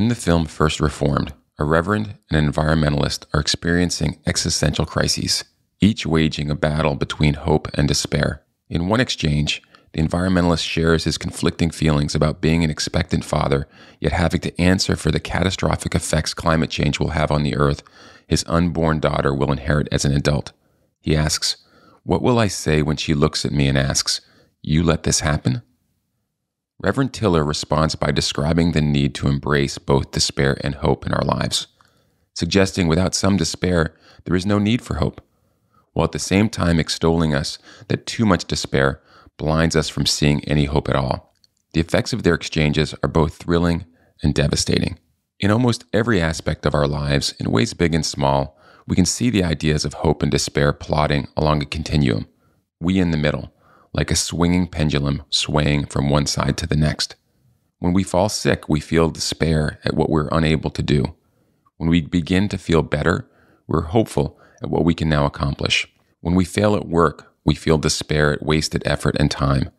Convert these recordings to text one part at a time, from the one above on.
In the film First Reformed, a reverend and an environmentalist are experiencing existential crises, each waging a battle between hope and despair. In one exchange, the environmentalist shares his conflicting feelings about being an expectant father, yet having to answer for the catastrophic effects climate change will have on the earth his unborn daughter will inherit as an adult. He asks, What will I say when she looks at me and asks, You let this happen? Reverend Toller responds by describing the need to embrace both despair and hope in our lives, suggesting without some despair, there is no need for hope, while at the same time extolling us that too much despair blinds us from seeing any hope at all. The effects of their exchanges are both thrilling and devastating. In almost every aspect of our lives, in ways big and small, we can see the ideas of hope and despair plotting along a continuum, we in the middle like a swinging pendulum swaying from one side to the next. When we fall sick, we feel despair at what we're unable to do. When we begin to feel better, we're hopeful at what we can now accomplish. When we fail at work, we feel despair at wasted effort and time.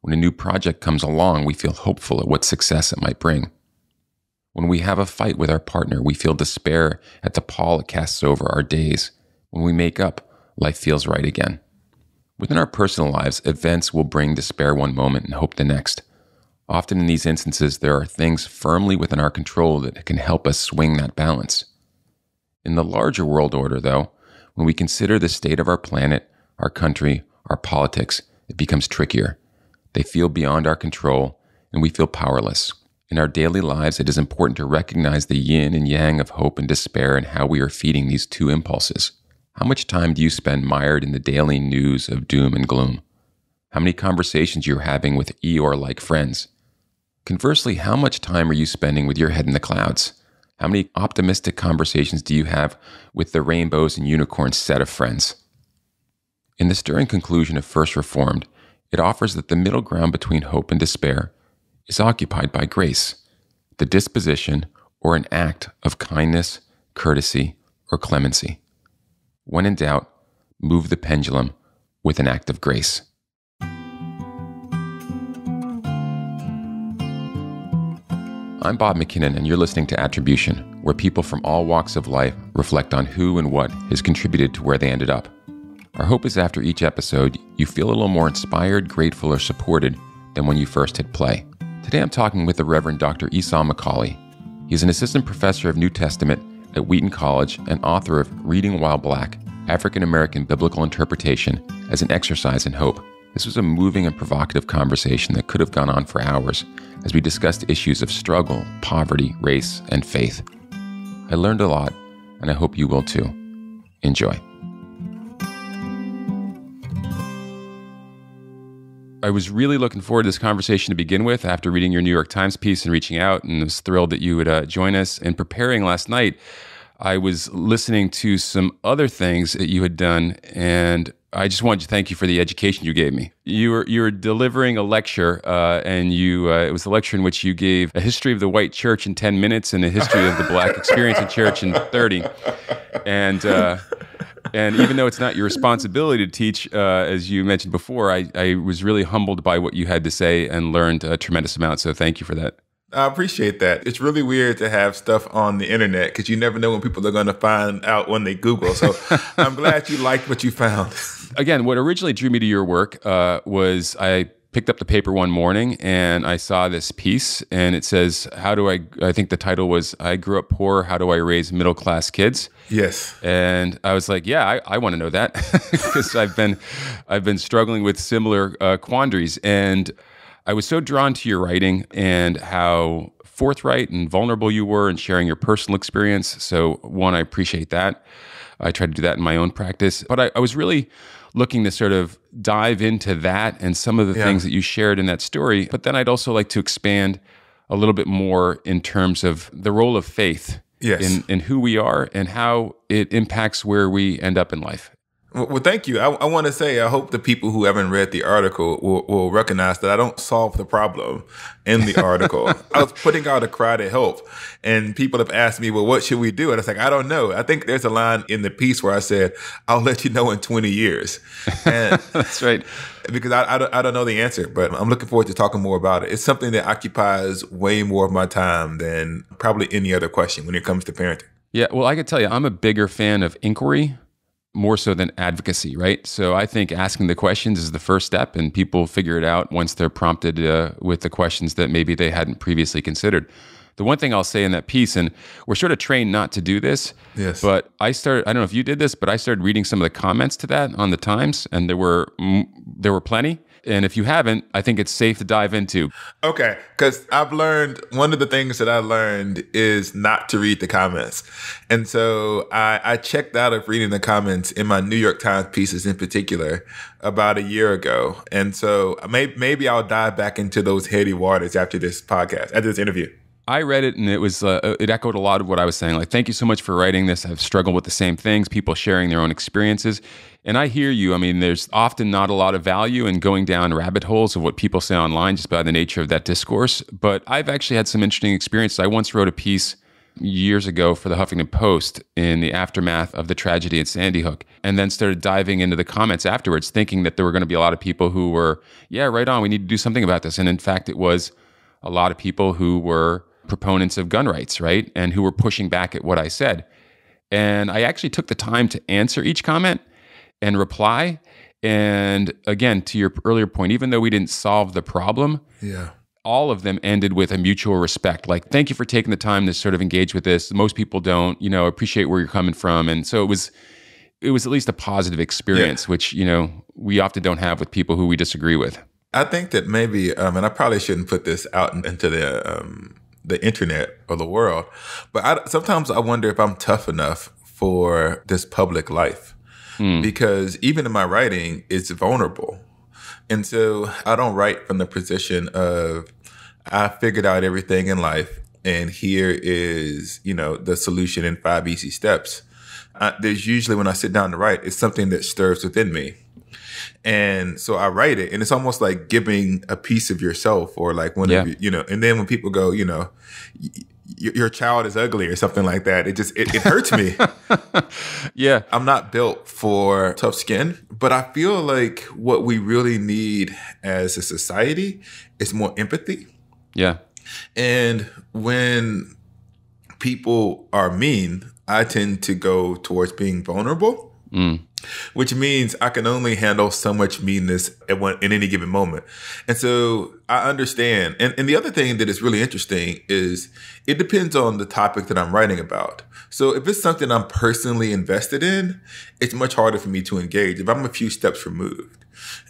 When a new project comes along, we feel hopeful at what success it might bring. When we have a fight with our partner, we feel despair at the pall it casts over our days. When we make up, life feels right again. Within our personal lives, events will bring despair one moment and hope the next. Often in these instances, there are things firmly within our control that can help us swing that balance. In the larger world order, though, when we consider the state of our planet, our country, our politics, it becomes trickier. They feel beyond our control, and we feel powerless. In our daily lives, it is important to recognize the yin and yang of hope and despair and how we are feeding these two impulses. How much time do you spend mired in the daily news of doom and gloom? How many conversations you're having with Eeyore like friends? Conversely, how much time are you spending with your head in the clouds? How many optimistic conversations do you have with the rainbows and unicorns set of friends? In the stirring conclusion of First Reformed, it offers that the middle ground between hope and despair is occupied by grace, the disposition or an act of kindness, courtesy, or clemency. When in doubt, move the pendulum with an act of grace. I'm Bob McKinnon, and you're listening to Attribution, where people from all walks of life reflect on who and what has contributed to where they ended up. Our hope is after each episode, you feel a little more inspired, grateful, or supported than when you first hit play. Today I'm talking with the Reverend Dr. Esau McCaulley. He's an assistant professor of New Testament at Wheaton College and author of Reading While Black African American Biblical Interpretation as an Exercise in Hope. This was a moving and provocative conversation that could have gone on for hours as we discussed issues of struggle, poverty, race, and faith. I learned a lot, and I hope you will too. Enjoy. I was really looking forward to this conversation to begin with after reading your New York Times piece and reaching out, and was thrilled that you would uh, join us. And preparing last night, I was listening to some other things that you had done, and I just wanted to thank you for the education you gave me. You were you were delivering a lecture, uh, and you uh, it was a lecture in which you gave a history of the white church in ten minutes and a history of the black experience in church in thirty, and. Uh, and even though it's not your responsibility to teach, uh, as you mentioned before, I, I, was really humbled by what you had to say and learned a tremendous amount. So thank you for that. I appreciate that. It's really weird to have stuff on the internet because you never know when people are going to find out when they Google. So I'm glad you liked what you found. Again, what originally drew me to your work uh, was I picked up the paper one morning and I saw this piece and it says, How do I, I think the title was, I grew up poor. How do I raise middle class kids? Yes. And I was like, Yeah, I, I want to know that because I've been, I've been struggling with similar uh, quandaries. And I was so drawn to your writing and how forthright and vulnerable you were and sharing your personal experience. So, one, I appreciate that. I try to do that in my own practice. But I, I was really looking to sort of dive into that and some of the yeah. things that you shared in that story. But then I'd also like to expand a little bit more in terms of the role of faith yes. in, in who we are and how it impacts where we end up in life. Well, thank you. I, I want to say I hope the people who haven't read the article will, will recognize that I don't solve the problem in the article. I was putting out a cry to help, and people have asked me, "Well, what should we do?" And it's like I don't know. I think there's a line in the piece where I said, "I'll let you know in 20 years." And That's right. Because I, I don't, I don't know the answer, but I'm looking forward to talking more about it. It's something that occupies way more of my time than probably any other question when it comes to parenting. Yeah, well, I could tell you, I'm a bigger fan of inquiry more so than advocacy, right? So I think asking the questions is the first step, and people figure it out once they're prompted uh, with the questions that maybe they hadn't previously considered. The one thing I'll say in that piece, and we're sort of trained not to do this, yes. but I started. I don't know if you did this, but I started reading some of the comments to that on the Times, and there were there were plenty. And if you haven't, I think it's safe to dive into. Okay, because I've learned one of the things that I learned is not to read the comments, and so I, I checked out of reading the comments in my New York Times pieces in particular about a year ago, and so maybe maybe I'll dive back into those heady waters after this podcast, after this interview. I read it and it was uh, it echoed a lot of what I was saying. Like, thank you so much for writing this. I've struggled with the same things. People sharing their own experiences, and I hear you. I mean, there's often not a lot of value in going down rabbit holes of what people say online just by the nature of that discourse. But I've actually had some interesting experiences. I once wrote a piece years ago for the Huffington Post in the aftermath of the tragedy at Sandy Hook, and then started diving into the comments afterwards, thinking that there were going to be a lot of people who were, yeah, right on, we need to do something about this. And in fact, it was a lot of people who were proponents of gun rights, right? And who were pushing back at what I said. And I actually took the time to answer each comment and reply. And again, to your earlier point, even though we didn't solve the problem, yeah. all of them ended with a mutual respect. Like, thank you for taking the time to sort of engage with this. Most people don't, you know, appreciate where you're coming from. And so it was it was at least a positive experience, yeah. which, you know, we often don't have with people who we disagree with. I think that maybe, um, and I probably shouldn't put this out into the um, the internet or the world. But I, sometimes I wonder if I'm tough enough for this public life mm. because even in my writing, it's vulnerable. And so I don't write from the position of I figured out everything in life and here is, you know, the solution in five easy steps. Uh, there's usually when I sit down to write, it's something that stirs within me. And so I write it, and it's almost like giving a piece of yourself, or like one yeah. of you, you know. And then when people go, you know, your child is ugly or something like that, it just it, it hurts me. yeah, I'm not built for tough skin, but I feel like what we really need as a society is more empathy. Yeah, and when people are mean, I tend to go towards being vulnerable. Mm which means I can only handle so much meanness at one in any given moment. And so I understand. And, and the other thing that is really interesting is it depends on the topic that I'm writing about. So if it's something I'm personally invested in, it's much harder for me to engage. If I'm a few steps removed,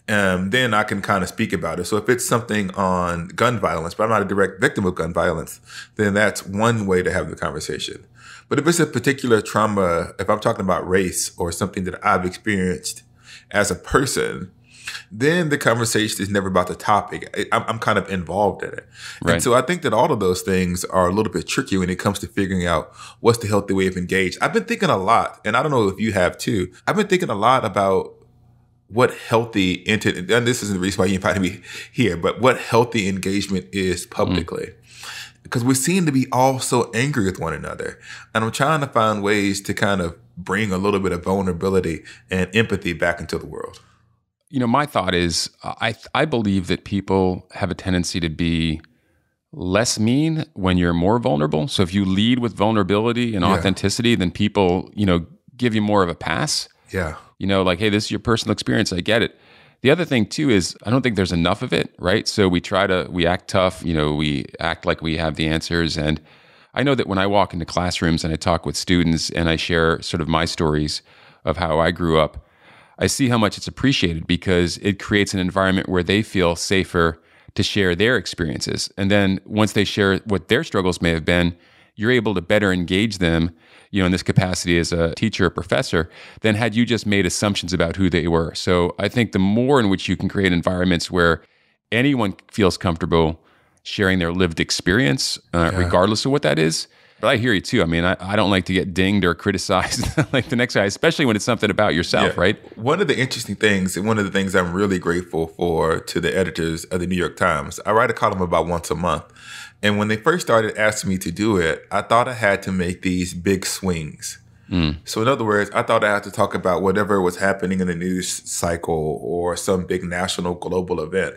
um, then I can kind of speak about it. So if it's something on gun violence, but I'm not a direct victim of gun violence, then that's one way to have the conversation. But if it's a particular trauma, if I'm talking about race or something that I've experienced as a person, then the conversation is never about the topic. I'm, I'm kind of involved in it. Right. And so I think that all of those things are a little bit tricky when it comes to figuring out what's the healthy way of engage. I've been thinking a lot, and I don't know if you have too. I've been thinking a lot about what healthy, and this isn't the reason why you invited me here, but what healthy engagement is publicly. Mm because we seem to be all so angry with one another. And I'm trying to find ways to kind of bring a little bit of vulnerability and empathy back into the world. You know, my thought is I I believe that people have a tendency to be less mean when you're more vulnerable. So if you lead with vulnerability and authenticity, yeah. then people, you know, give you more of a pass. Yeah. You know, like, hey, this is your personal experience. I get it. The other thing too is I don't think there's enough of it, right? So we try to we act tough, you know, we act like we have the answers and I know that when I walk into classrooms and I talk with students and I share sort of my stories of how I grew up, I see how much it's appreciated because it creates an environment where they feel safer to share their experiences. And then once they share what their struggles may have been, you're able to better engage them you know, in this capacity as a teacher or professor, than had you just made assumptions about who they were. So I think the more in which you can create environments where anyone feels comfortable sharing their lived experience, uh, yeah. regardless of what that is, But I hear you too. I mean, I, I don't like to get dinged or criticized like the next guy, especially when it's something about yourself, yeah. right? One of the interesting things, and one of the things I'm really grateful for to the editors of the New York Times, I write a column about once a month. And when they first started asking me to do it, I thought I had to make these big swings. Mm. So, in other words, I thought I had to talk about whatever was happening in the news cycle or some big national global event.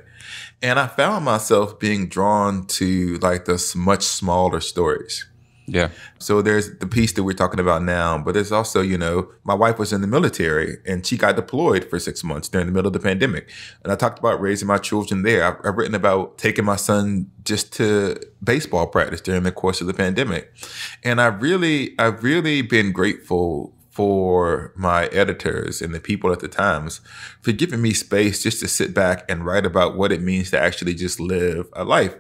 And I found myself being drawn to like the much smaller stories. Yeah. So there's the piece that we're talking about now, but there's also, you know, my wife was in the military and she got deployed for six months during the middle of the pandemic. And I talked about raising my children there. I've, I've written about taking my son just to baseball practice during the course of the pandemic. And I really, I've really been grateful for my editors and the people at the Times for giving me space just to sit back and write about what it means to actually just live a life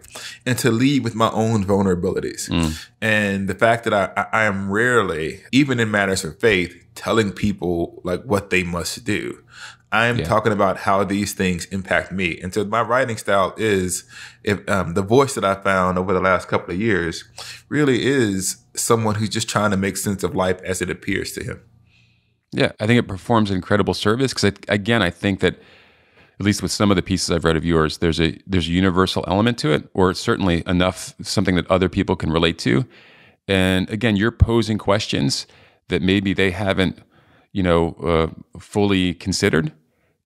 and to lead with my own vulnerabilities. Mm. And the fact that I, I am rarely, even in matters of faith, telling people like what they must do. I'm yeah. talking about how these things impact me. And so my writing style is if um, the voice that I found over the last couple of years really is someone who's just trying to make sense of life as it appears to him. Yeah, I think it performs incredible service because again, I think that at least with some of the pieces I've read of yours, there's a there's a universal element to it, or certainly enough something that other people can relate to. And again, you're posing questions that maybe they haven't, you know, uh, fully considered.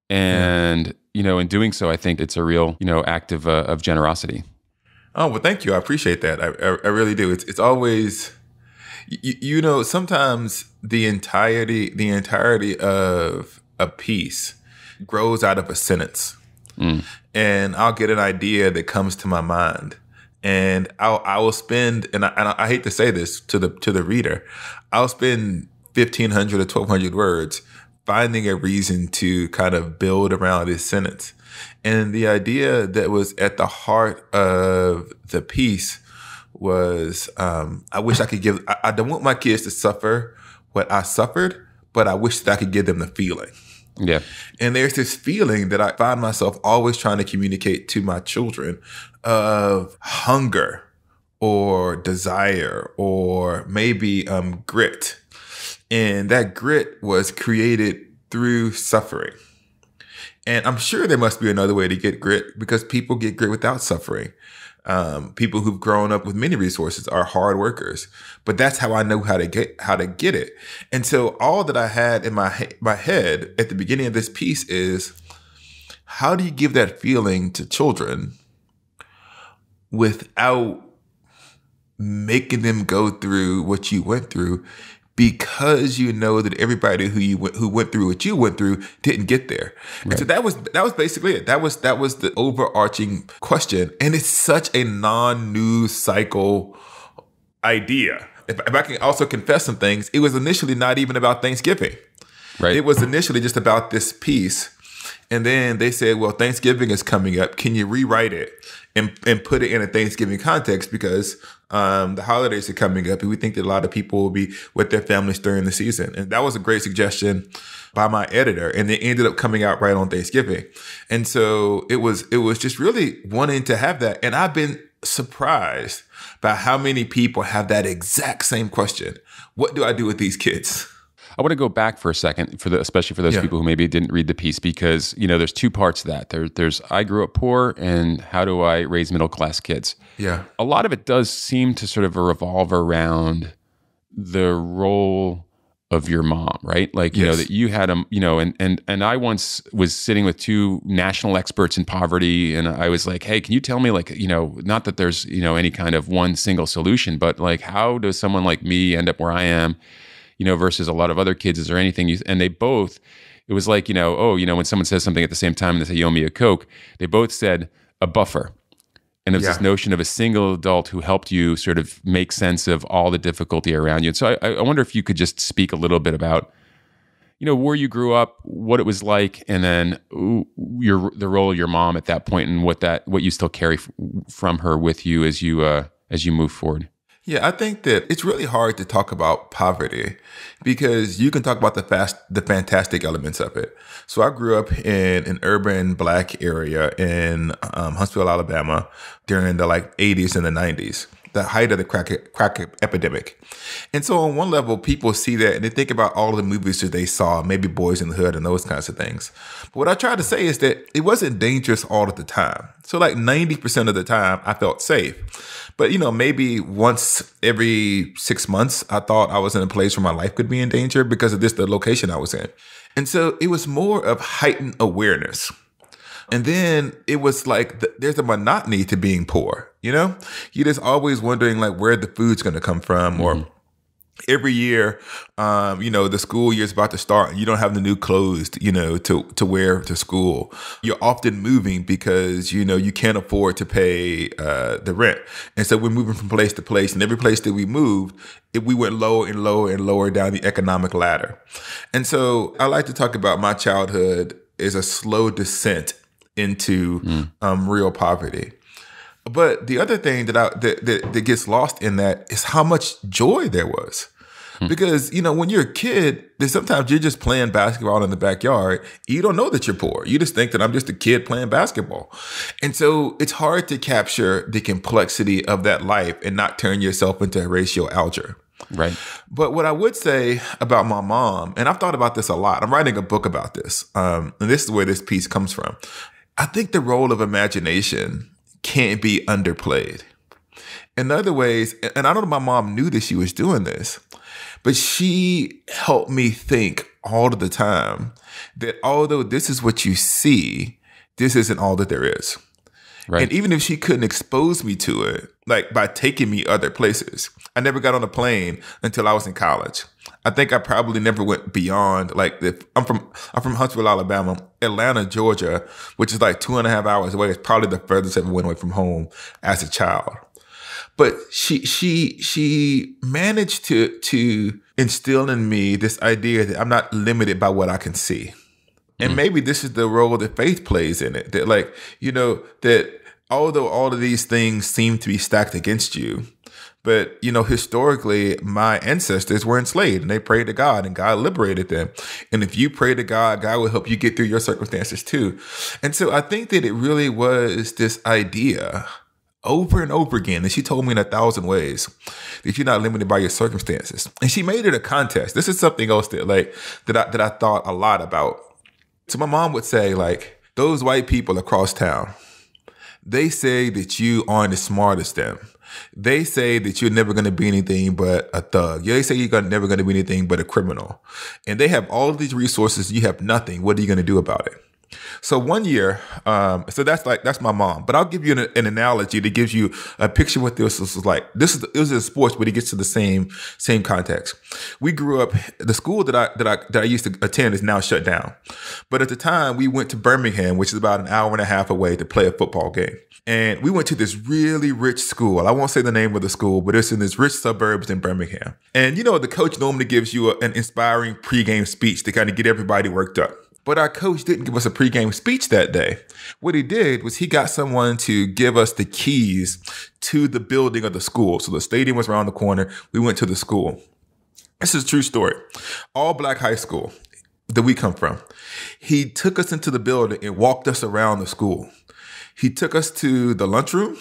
And yeah. you know, in doing so, I think it's a real, you know, act of uh, of generosity. Oh well, thank you. I appreciate that. I, I, I really do. It's it's always you, you know, sometimes the entirety the entirety of a piece grows out of a sentence. Mm. And I'll get an idea that comes to my mind. And I'll I will spend and I, and I hate to say this to the to the reader, I'll spend fifteen hundred or twelve hundred words finding a reason to kind of build around this sentence. And the idea that was at the heart of the piece was um, I wish I could give, I, I, don't want my kids to suffer what I suffered, but I wish that I could give them the feeling. Yeah. And there's this feeling that I find myself always trying to communicate to my children of hunger or desire or maybe um, grit. And that grit was created through suffering. And I'm sure there must be another way to get grit because people get grit without suffering. Um, people who've grown up with many resources are hard workers, but that's how I know how to get how to get it. And so all that I had in my my head at the beginning of this piece is, how do you give that feeling to children without making them go through what you went through because you know that everybody who you went, who went through what you went through didn't get there. Right. And so that was that was basically it. That was that was the overarching question, and it's such a non-news cycle idea. If, if I can also confess some things, it was initially not even about Thanksgiving. Right. It was initially just about this piece. And then they said, well, Thanksgiving is coming up. Can you rewrite it and, and put it in a Thanksgiving context? Because um, the holidays are coming up, and we think that a lot of people will be with their families during the season. And that was a great suggestion by my editor, and it ended up coming out right on Thanksgiving. And so it was it was just really wanting to have that. And I've been surprised by how many people have that exact same question. What do I do with these kids? I want to go back for a second, for the, especially for those yeah. people who maybe didn't read the piece, because you know there's two parts to that. There, there's I grew up poor, and how do I raise middle class kids? Yeah, a lot of it does seem to sort of revolve around the role of your mom, right? Like you yes. know that you had a you know, and and and I once was sitting with two national experts in poverty, and I was like, hey, can you tell me like you know, not that there's you know any kind of one single solution, but like how does someone like me end up where I am? You know, versus a lot of other kids? Is there anything you, and they both, it was like, you know, oh, you know, when someone says something at the same time and they say, you owe me a Coke, they both said a buffer. And it was yeah. this notion of a single adult who helped you sort of make sense of all the difficulty around you. And so I, I wonder if you could just speak a little bit about, you know, where you grew up, what it was like, and then your the role of your mom at that point, and what that what you still carry f- from her with you as you uh, as you move forward. Yeah, I think that it's really hard to talk about poverty because you can talk about the fast, the fantastic elements of it. So I grew up in an urban black area in um, Huntsville, Alabama during the like 80s and the 90s. The height of the crack crack epidemic. And so on one level, people see that and they think about all the movies that they saw, maybe Boyz n the Hood and those kinds of things. But what I try to say is that it wasn't dangerous all of the time. So like 90% of the time I felt safe. But you know, maybe once every six months, I thought I was in a place where my life could be in danger because of this the location I was in. And so it was more of heightened awareness. And then it was like the, there's a monotony to being poor. You know, you're just always wondering like where the food's going to come from, mm-hmm. or every year, um, you know, the school year's about to start and you don't have the new clothes, you know, to, to wear to school. You're often moving because, you know, you can't afford to pay uh, the rent. And so we're moving from place to place. And every place that we moved, it, we went lower and lower and lower down the economic ladder. And so I like to talk about my childhood as a slow descent into mm. um, real poverty. But the other thing that I that, that, that gets lost in that is how much joy there was. Hmm. Because, you know, when you're a kid, sometimes you're just playing basketball in the backyard. You don't know that you're poor. You just think that I'm just a kid playing basketball. And so it's hard to capture the complexity of that life and not turn yourself into a Horatio Alger. Right. But what I would say about my mom, and I've thought about this a lot. I'm writing a book about this. Um, and this is where this piece comes from. I think the role of imagination can't be underplayed. In other ways, and I don't know my mom knew that she was doing this, but she helped me think all of the time that although this is what you see, this isn't all that there is. Right. And even if she couldn't expose me to it, like by taking me other places, I never got on a plane until I was in college. I think I probably never went beyond like the, I'm from I'm from Huntsville, Alabama. Atlanta, Georgia, which is like two and a half hours away, is probably the furthest I ever went away from home as a child. But she she she managed to to instill in me this idea that I'm not limited by what I can see. And mm. maybe this is the role that faith plays in it. That like, you know, that although all of these things seem to be stacked against you, but, you know, historically, my ancestors were enslaved and they prayed to God and God liberated them. And if you pray to God, God will help you get through your circumstances too. And so I think that it really was this idea over and over again. And she told me in a thousand ways that you're not limited by your circumstances. And she made it a contest. This is something else that like that I that I thought a lot about. So my mom would say, like, those white people across town, they say that you aren't as smart as them. They say that you're never going to be anything but a thug. They say you're never going to be anything but a criminal. And they have all of these resources. You have nothing. What are you going to do about it? So one year, um, so that's like that's my mom. But I'll give you an, an, analogy that gives you a picture what this was like. This is it was in sports, but it gets to the same same context. We grew up. The school that I that I that I used to attend is now shut down. But at the time, we went to Birmingham, which is about an hour and a half away, to play a football game. And we went to this really rich school. I won't say the name of the school, but it's in this rich suburbs in Birmingham. And you know, the coach normally gives you a, an inspiring pregame speech to kind of get everybody worked up. But our coach didn't give us a pregame speech that day. What he did was he got someone to give us the keys to the building of the school. So the stadium was around the corner. We went to the school. This is a true story. All black high school that we come from. He took us into the building and walked us around the school. He took us to the lunchroom.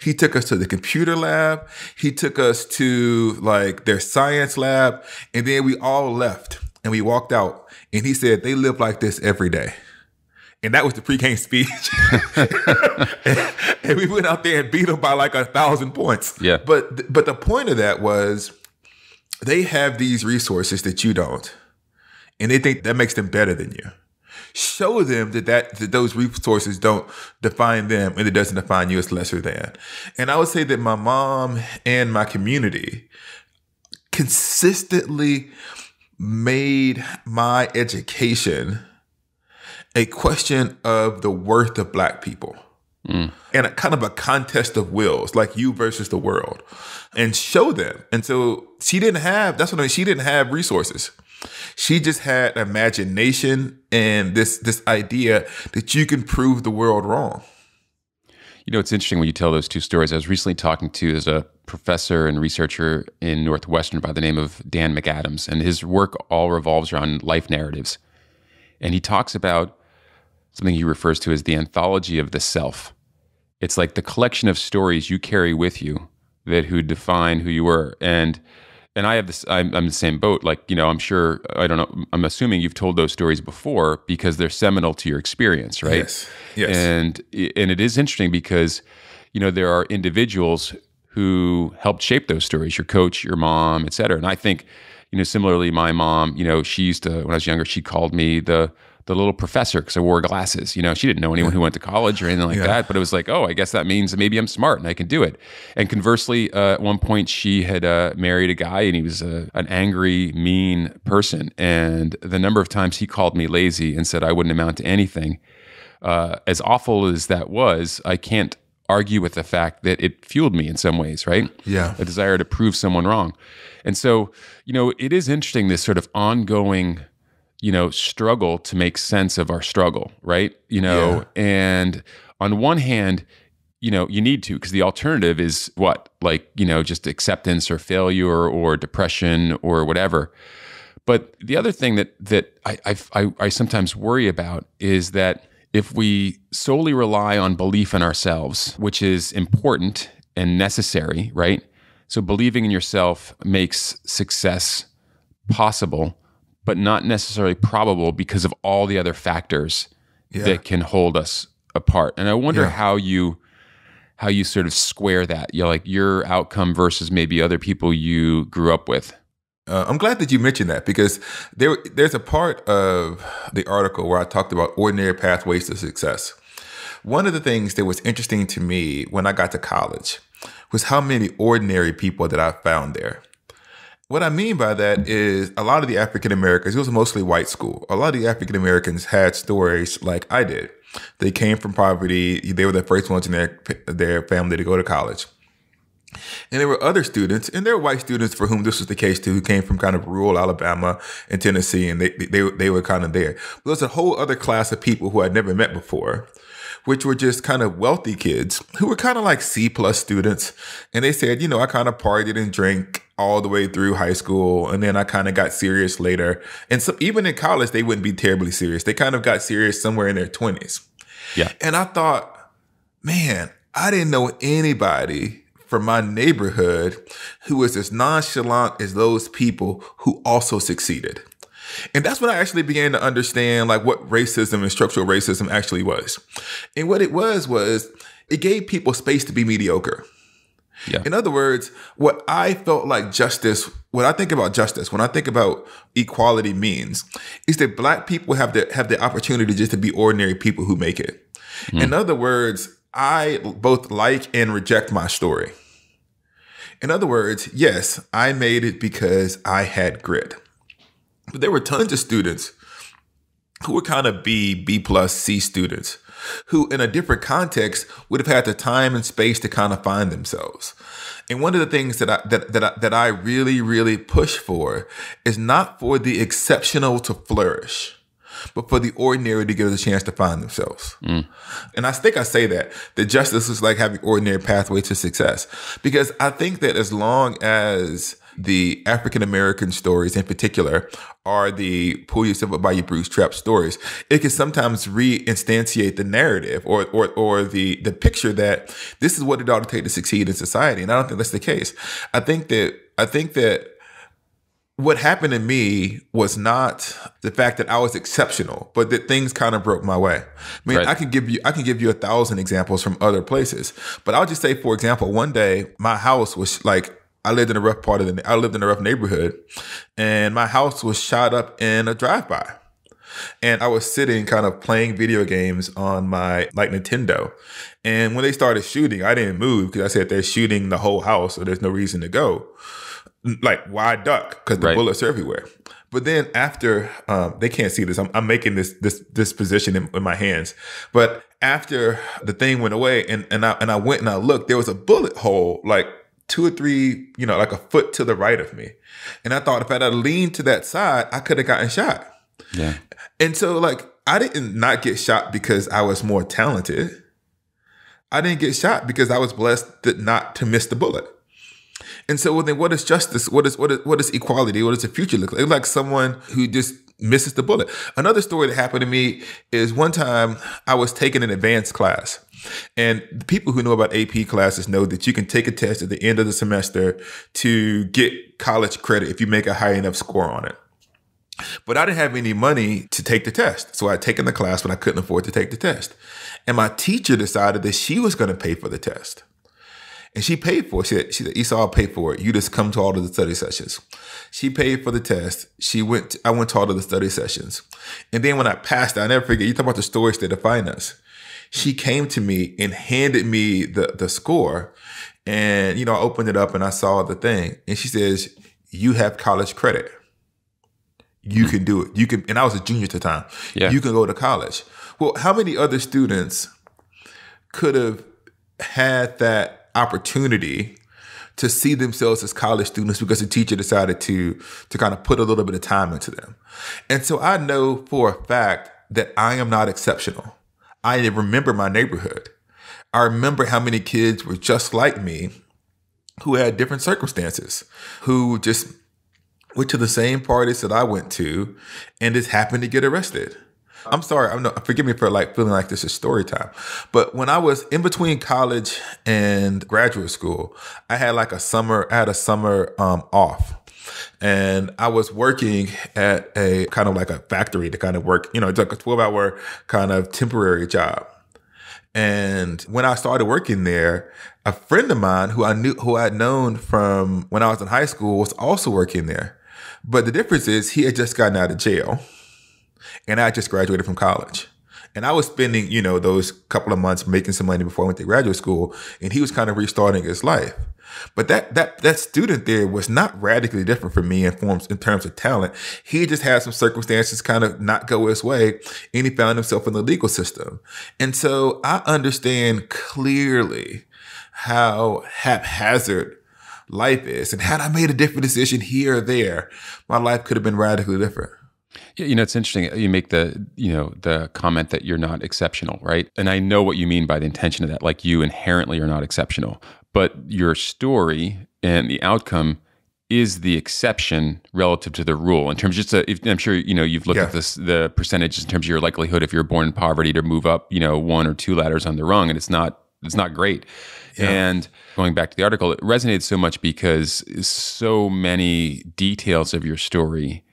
He took us to the computer lab. He took us to like their science lab. And then we all left and we walked out. And he said, they live like this every day. And that was the pre-game speech. and we went out there and beat them by like a thousand points. Yeah. But but the point of that was they have these resources that you don't. And they think that makes them better than you show them that, that that those resources don't define them and it doesn't define you as lesser than. And I would say that my mom and my community consistently made my education a question of the worth of black people. Mm. And a kind of a contest of wills, like you versus the world, and show them. And so she didn't have, that's what I mean, she didn't have resources. She just had imagination and this this idea that you can prove the world wrong. You know, it's interesting when you tell those two stories. I was recently talking to as a professor and researcher in Northwestern by the name of Dan McAdams, and his work all revolves around life narratives. And he talks about something he refers to as the anthology of the self. It's like the collection of stories you carry with you that who define who you were and and I have this I'm, I'm the same boat like you know I'm sure I don't know I'm assuming you've told those stories before because they're seminal to your experience right Yes. Yes. and and it is interesting because you know there are individuals who helped shape those stories your coach your mom et cetera and I think you know similarly my mom you know she used to when I was younger she called me the the little professor because I wore glasses. You know, she didn't know anyone who went to college or anything like Yeah. that. But it was like, oh, I guess that means maybe I'm smart and I can do it. And conversely, uh, at one point she had uh, married a guy and he was uh, an angry, mean person. And the number of times he called me lazy and said I wouldn't amount to anything, uh, as awful as that was, I can't argue with the fact that it fueled me in some ways, right? Yeah. A desire to prove someone wrong. And so, you know, it is interesting this sort of ongoing you know struggle to make sense of our struggle right you know and on one hand you know you need to because the alternative is what like you know just acceptance or failure or depression or whatever but the other thing that that I, I I I sometimes worry about is that if we solely rely on belief in ourselves, which is important and necessary, right? So believing in yourself makes success possible, but not necessarily probable because of all the other factors Yeah. that can hold us apart. And I wonder Yeah. how you how you sort of square that. You know, like your outcome versus maybe other people you grew up with. Uh, I'm glad that you mentioned that because there there's a part of the article where I talked about ordinary pathways to success. One of the things that was interesting to me when I got to college was how many ordinary people that I found there. What I mean by that is a lot of the African Americans, it was mostly white school. A lot of the African Americans had stories like I did. They came from poverty. They were the first ones in their their family to go to college. And there were other students, and there were white students for whom this was the case too, who came from kind of rural Alabama and Tennessee, and they they they were kind of there. But there was a whole other class of people who I'd never met before, which were just kind of wealthy kids who were kind of like C plus students. And they said, you know, I kind of partied and drank all the way through high school, and then I kind of got serious later. And so even in college, they wouldn't be terribly serious. They kind of got serious somewhere in their twenties. Yeah. And I thought, man, I didn't know anybody from my neighborhood who was as nonchalant as those people who also succeeded. And that's when I actually began to understand like what racism and structural racism actually was. And what it was was it gave people space to be mediocre. Yeah. In other words, what I felt like justice, what I think about justice, when I think about equality means, is that black people have the have the opportunity just to be ordinary people who make it. Hmm. In other words, I both like and reject my story. In other words, yes, I made it because I had grit. But there were tons of students who were kind of B, B plus C students who in a different context would have had the time and space to kind of find themselves. And one of the things that I that that I, that I really really push for is not for the exceptional to flourish, but for the ordinary to get a chance to find themselves. And I think I say that that justice is like having ordinary pathway to success because I think that as long as the African American stories in particular are the pull yourself up by your bootstrap stories. It can sometimes reinstantiate the narrative or, or, or the, the picture that this is what it ought to take to succeed in society. And I don't think that's the case. I think that, I think that what happened to me was not the fact that I was exceptional, but that things kind of broke my way. I mean, Right. I can give you I can give you a thousand examples from other places, but I'll just say, for example, one day my house was like I lived in a rough part of the I lived in a rough neighborhood, and my house was shot up in a drive by. And I was sitting kind of playing video games on my like Nintendo. And when they started shooting, I didn't move because I said they're shooting the whole house, so there's no reason to go like why duck? Because the Right. bullets are everywhere. But then after um, they can't see this. I'm, I'm making this this this position in, in my hands. But after the thing went away and and I, and I went and I looked there was a bullet hole like two or three you know like a foot to the right of me. And I thought if I'd leaned to that side I could have gotten shot. Yeah. and so like I didn't not get shot because I was more talented. I didn't get shot because I was blessed that not to miss the bullet and so well, then what is justice? What is what is what is equality? What does the future look like? Like someone who just misses the bullet. Another story that happened to me is one time I was taking an advanced class. And the people who know about AP classes know that you can take a test at the end of the semester to get college credit if you make a high enough score on it. But I didn't have any money to take the test. So I had taken the class, but I couldn't afford to take the test. And my teacher decided that she was going to pay for the test. And she paid for it. She said, she said, Esau, I'll pay for it. You just come to all of the study sessions. She paid for the test. She went, to, I went to all of the study sessions. And then when I passed, I never forget, you talk about the stories that define us. She came to me and handed me the, the score. And, you know, I opened it up and I saw the thing. And she says, you have college credit. You can do it. You can, and I was a junior at the time. Yeah. You can go to college. Well, how many other students could have had that opportunity to see themselves as college students because the teacher decided to to kind of put a little bit of time into them. And so I know for a fact that I am not exceptional. I remember my neighborhood. I remember how many kids were just like me who had different circumstances, who just went to the same parties that I went to and just happened to get arrested. I'm sorry. I'm not, forgive me for like feeling like this is story time. But when I was in between college and graduate school, I had like a summer, I had a summer um, off. And I was working at a kind of like a factory to kind of work, you know, it's like a 12 hour kind of temporary job. And when I started working there, a friend of mine who I knew, who I had known from when I was in high school was also working there. But the difference is he had just gotten out of jail and I just graduated from college. And I was spending, you know, those couple of months making some money before I went to graduate school, and he was kind of restarting his life. But that that that student there was not radically different from me in forms in terms of talent. He just had some circumstances kind of not go his way, and he found himself in the legal system. And so I understand clearly how haphazard life is, and had I made a different decision here or there, my life could have been radically different. Yeah, you know, it's interesting. Uh, you make the, you know, the comment that you're not exceptional, right? And I know what you mean by the intention of that. Like you inherently are not exceptional, but your story and the outcome is the exception relative to the rule in terms just to, if, I'm sure you know you've looked Yeah. at this the percentages in terms of your likelihood if you're born in poverty to move up you know one or two ladders on the rung and it's not it's not great and going back to the article it resonated so much because so many details of your story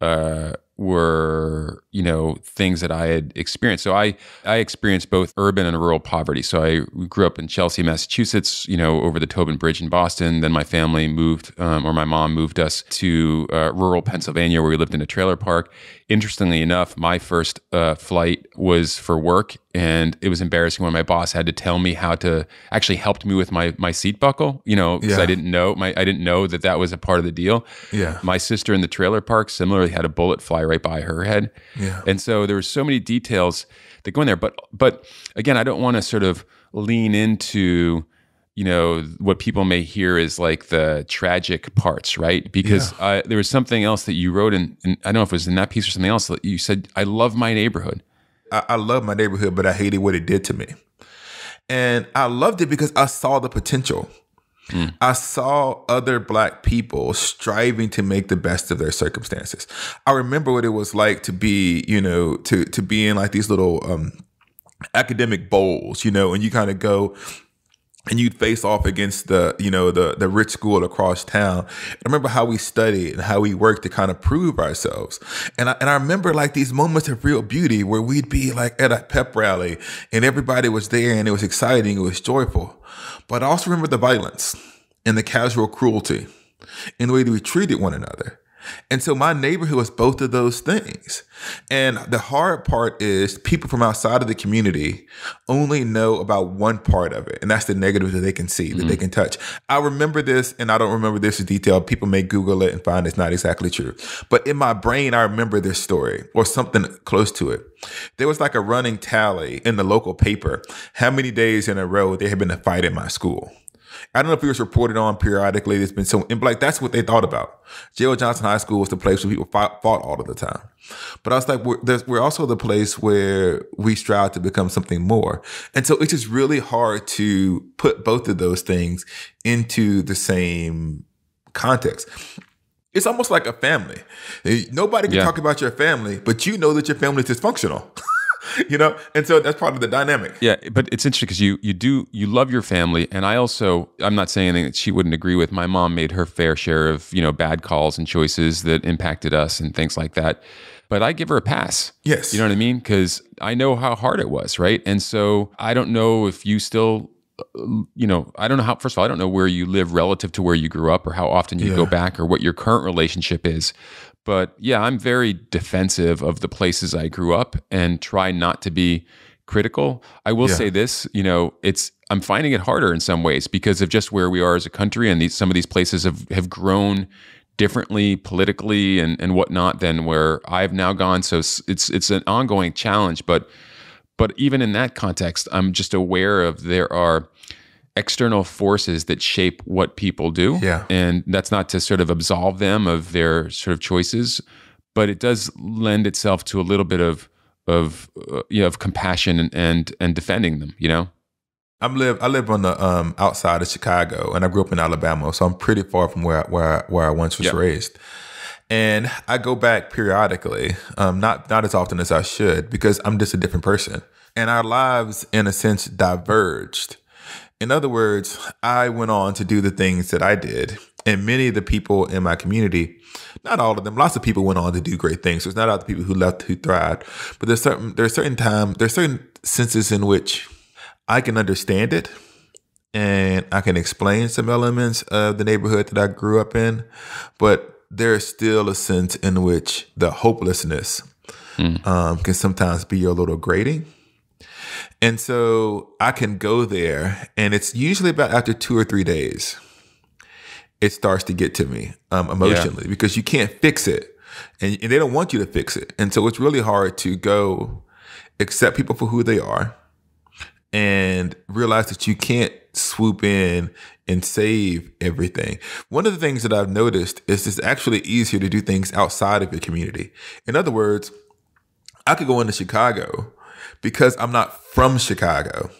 uh, were you know things that I had experienced. So I I experienced both urban and rural poverty. So I grew up in Chelsea, Massachusetts. You know, over the Tobin Bridge in Boston. Then my family moved, um, or my mom moved us to uh, rural Pennsylvania, where we lived in a trailer park. Interestingly enough, my first uh, flight was for work, and it was embarrassing when my boss had to tell me how to actually helped me with my my seat buckle. You know, because Yeah. I didn't know my I didn't know that that was a part of the deal. Yeah. My sister in the trailer park similarly had a bullet fly right by her head. Yeah. And so there were so many details that go in there. But but again, I don't want to sort of lean into you know what people may hear is like the tragic parts, right? Because I, there was something else that you wrote in, in. I don't know if it was in that piece or something else. That you said, "I love my neighborhood." I, I love my neighborhood, but I hated what it did to me. And I loved it because I saw the potential. I saw other black people striving to make the best of their circumstances. I remember what it was like to be, you know, to to be in like these little um academic bowls, you know, and you kind of go and you'd face off against the you know the the rich school across town. I remember how we studied and how we worked to kind of prove ourselves. And I, and I remember like these moments of real beauty where we'd be like at a pep rally and everybody was there and it was exciting, it was joyful. But I also remember the violence and the casual cruelty and the way that we treated one another. And so my neighborhood was both of those things. And the hard part is people from outside of the community only know about one part of it. And that's the negative that they can see, that they mm-hmm. can touch. I remember this and I don't remember this in detail. People may Google it and find it's not exactly true. But in my brain, I remember this story or something close to it. There was like a running tally in the local paper how many days in a row there had been a fight in my school. I don't know if it was reported on periodically. There's been so, and like that's what they thought about. J.L. Johnson High School was the place where people fought, fought all of the time. But I was like, we're, there's, we're also the place where we strive to become something more. And so it's just really hard to put both of those things into the same context. it's almost like a family. Eh, Nobody can Yeah. talk about your family, but you know that your family is dysfunctional. you know, and so that's part of the dynamic. Yeah, but it's interesting because you you do you love your family, and I also I'm not saying anything that she wouldn't agree with. My mom made her fair share of you know bad calls and choices that impacted us and things like that. But I give her a pass. Yes. you know what I mean because I know how hard it was, right? And so I don't know if you still. You know, I don't know how. First of all, I don't know where you live relative to where you grew up, or how often you go back, or what your current relationship is. But yeah, I'm very defensive of the places I grew up and try not to be critical. I will Yeah. say this, you know, it's I'm finding it harder in some ways because of just where we are as a country and these some of these places have have grown differently politically and and whatnot than where I've now gone. So it's it's, it's an ongoing challenge, but but even in that context, I'm just aware of there are external forces that shape what people do. Yeah. And that's not to sort of absolve them of their sort of choices, but it does lend itself to a little bit of of uh, you know of compassion and, and and defending them, you know? I'm live. I live on the um, outside of Chicago, and I grew up in Alabama, so I'm pretty far from where where where I once was Yeah. raised. And I go back periodically, um, not not as often as I should, because I'm just a different person, and our lives, in a sense, diverged. In other words, I went on to do the things that I did, and many of the people in my community, not all of them, lots of people went on to do great things. So it's not all the people who left who thrived, but there's certain there's certain time there's certain senses in which I can understand it and I can explain some elements of the neighborhood that I grew up in, but there's still a sense in which the hopelessness um, can sometimes be a little grating. And so I can go there, and it's usually about after two or three days, it starts to get to me um, emotionally because you can't fix it. And, and they don't want you to fix it. And so it's really hard to go accept people for who they are and realize that you can't swoop in and save everything. One of the things that I've noticed is it's actually easier to do things outside of your community. In other words, I could go into Chicago because I'm not from Chicago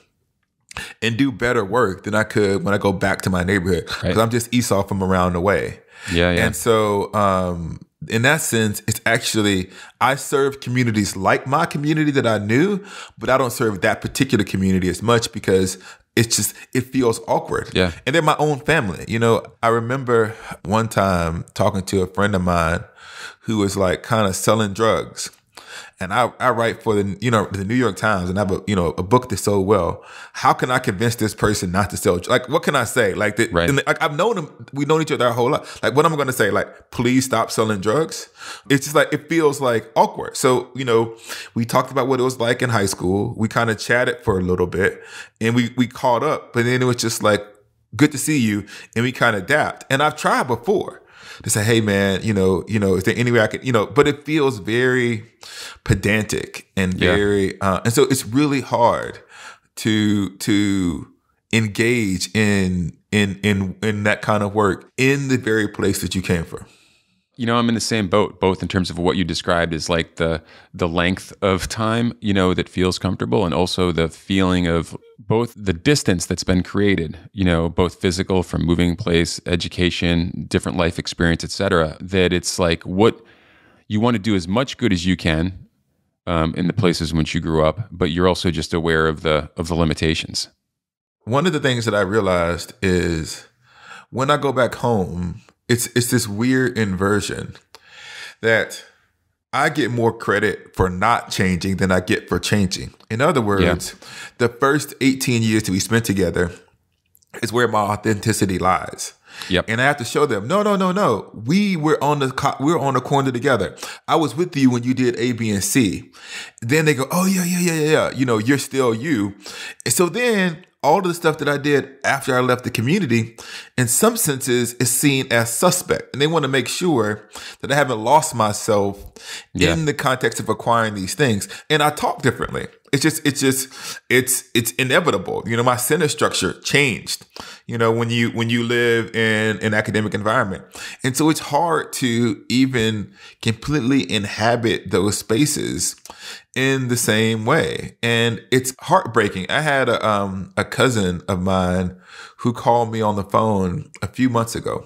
and do better work than I could when I go back to my neighborhood because Right. I'm just Esau from around the way. Yeah, yeah. And so, um, in that sense, it's actually, I serve communities like my community that I knew, but I don't serve that particular community as much because it's just, it feels awkward. Yeah. And they're my own family. You know, I remember one time talking to a friend of mine who was like kind of selling drugs. And I, I write for the you know the New York Times and I have a you know a book that sold well. How can I convince this person not to sell? Like what can I say? Like, the, Right. like I've known them. We've known each other our whole life. Like what am I going to say? Like please stop selling drugs. It's just like it feels like awkward. So you know we talked about what it was like in high school. We kind of chatted for a little bit and we we caught up. But then it was just like good to see you and we kind of dapped. And I've tried before to say, hey man, you know, you know, is there any way I could, you know, but it feels very pedantic and Yeah. very uh, and so it's really hard to to engage in in in in that kind of work in the very place that you came from. You know i'm in the same boat both in terms of what you described as like the the length of time you know that feels comfortable and also the feeling of both the distance that's been created you know both physical from moving place education different life experience etc that it's like what you want to do as much good as you can um, in the places in which you grew up but you're also just aware of the of the limitations. One of the things that I realized is when I go back home, it's it's this weird inversion that I get more credit for not changing than I get for changing. In other words, the first 18 years that we spent together is where my authenticity lies. Yep. And I have to show them, no, no, no, no. We were on the co- we were on the corner together. I was with you when you did A, B, and C. Then they go, oh yeah, yeah, yeah, yeah, yeah. You know, you're still you. And so then all of the stuff that I did after I left the community, in some senses, is seen as suspect, and they want to make sure that I haven't lost myself Yeah. in the context of acquiring these things. And I talk differently. It's just, it's just, it's, it's inevitable. You know, my sentence structure changed. You know, when you when you live in an academic environment, and so it's hard to even completely inhabit those spaces in the same way, and it's heartbreaking. I had a um a cousin of mine who called me on the phone a few months ago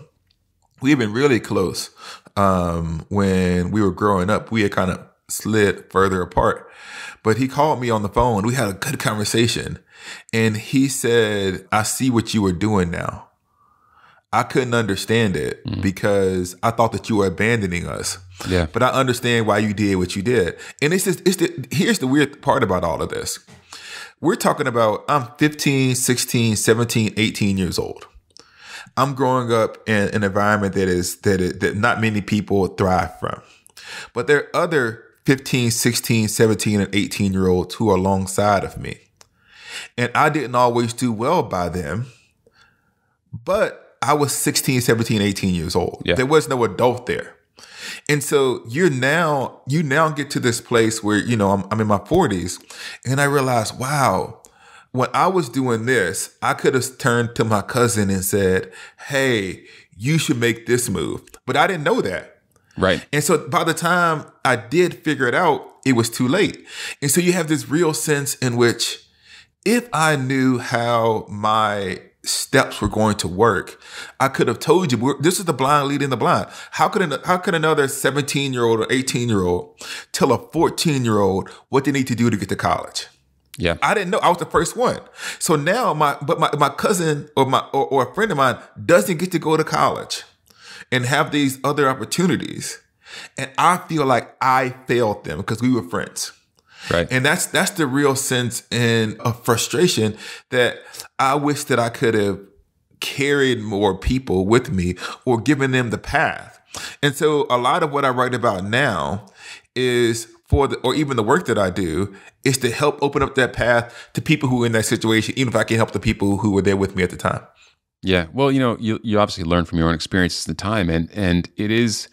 we had been really close um, when we were growing up. We had kind of slid further apart. But he called me on the phone. We had a good conversation. And he said, I see what you are doing now. I couldn't understand it mm. because I thought that you were abandoning us. Yeah. But I understand why you did what you did. And it's just, it's the, here's the weird part about all of this. We're talking about, I'm 15, 16, 17, 18 years old. I'm growing up in an environment that is, that, is, that not many people thrive from. But there are other 15, 16, 17, and 18 year olds who are alongside of me. And I didn't always do well by them, but I was 16, 17, 18 years old. Yeah. There was no adult there. And so you're now, you now get to this place where, you know, I'm, I'm in my 40s and I realize, wow, when I was doing this, I could have turned to my cousin and said, Hey, you should make this move. But I didn't know that. Right. And so by the time I did figure it out, it was too late. And so you have this real sense in which if I knew how my steps were going to work, I could have told you. This is the blind leading the blind. How could an, how could another 17 year old or 18 year old tell a 14 year old what they need to do to get to college? Yeah. I didn't know. I was the first one. So now my but my, my cousin or my or, or a friend of mine doesn't get to go to college and have these other opportunities. And I feel like I failed them because we were friends. Right. And that's that's the real sense and of uh, frustration that I wish that I could have carried more people with me or given them the path. And so a lot of what I write about now is for the or even the work that I do is to help open up that path to people who are in that situation, even if I can help the people who were there with me at the time. Yeah. Well, you know, you you obviously learn from your own experiences at the time and and it is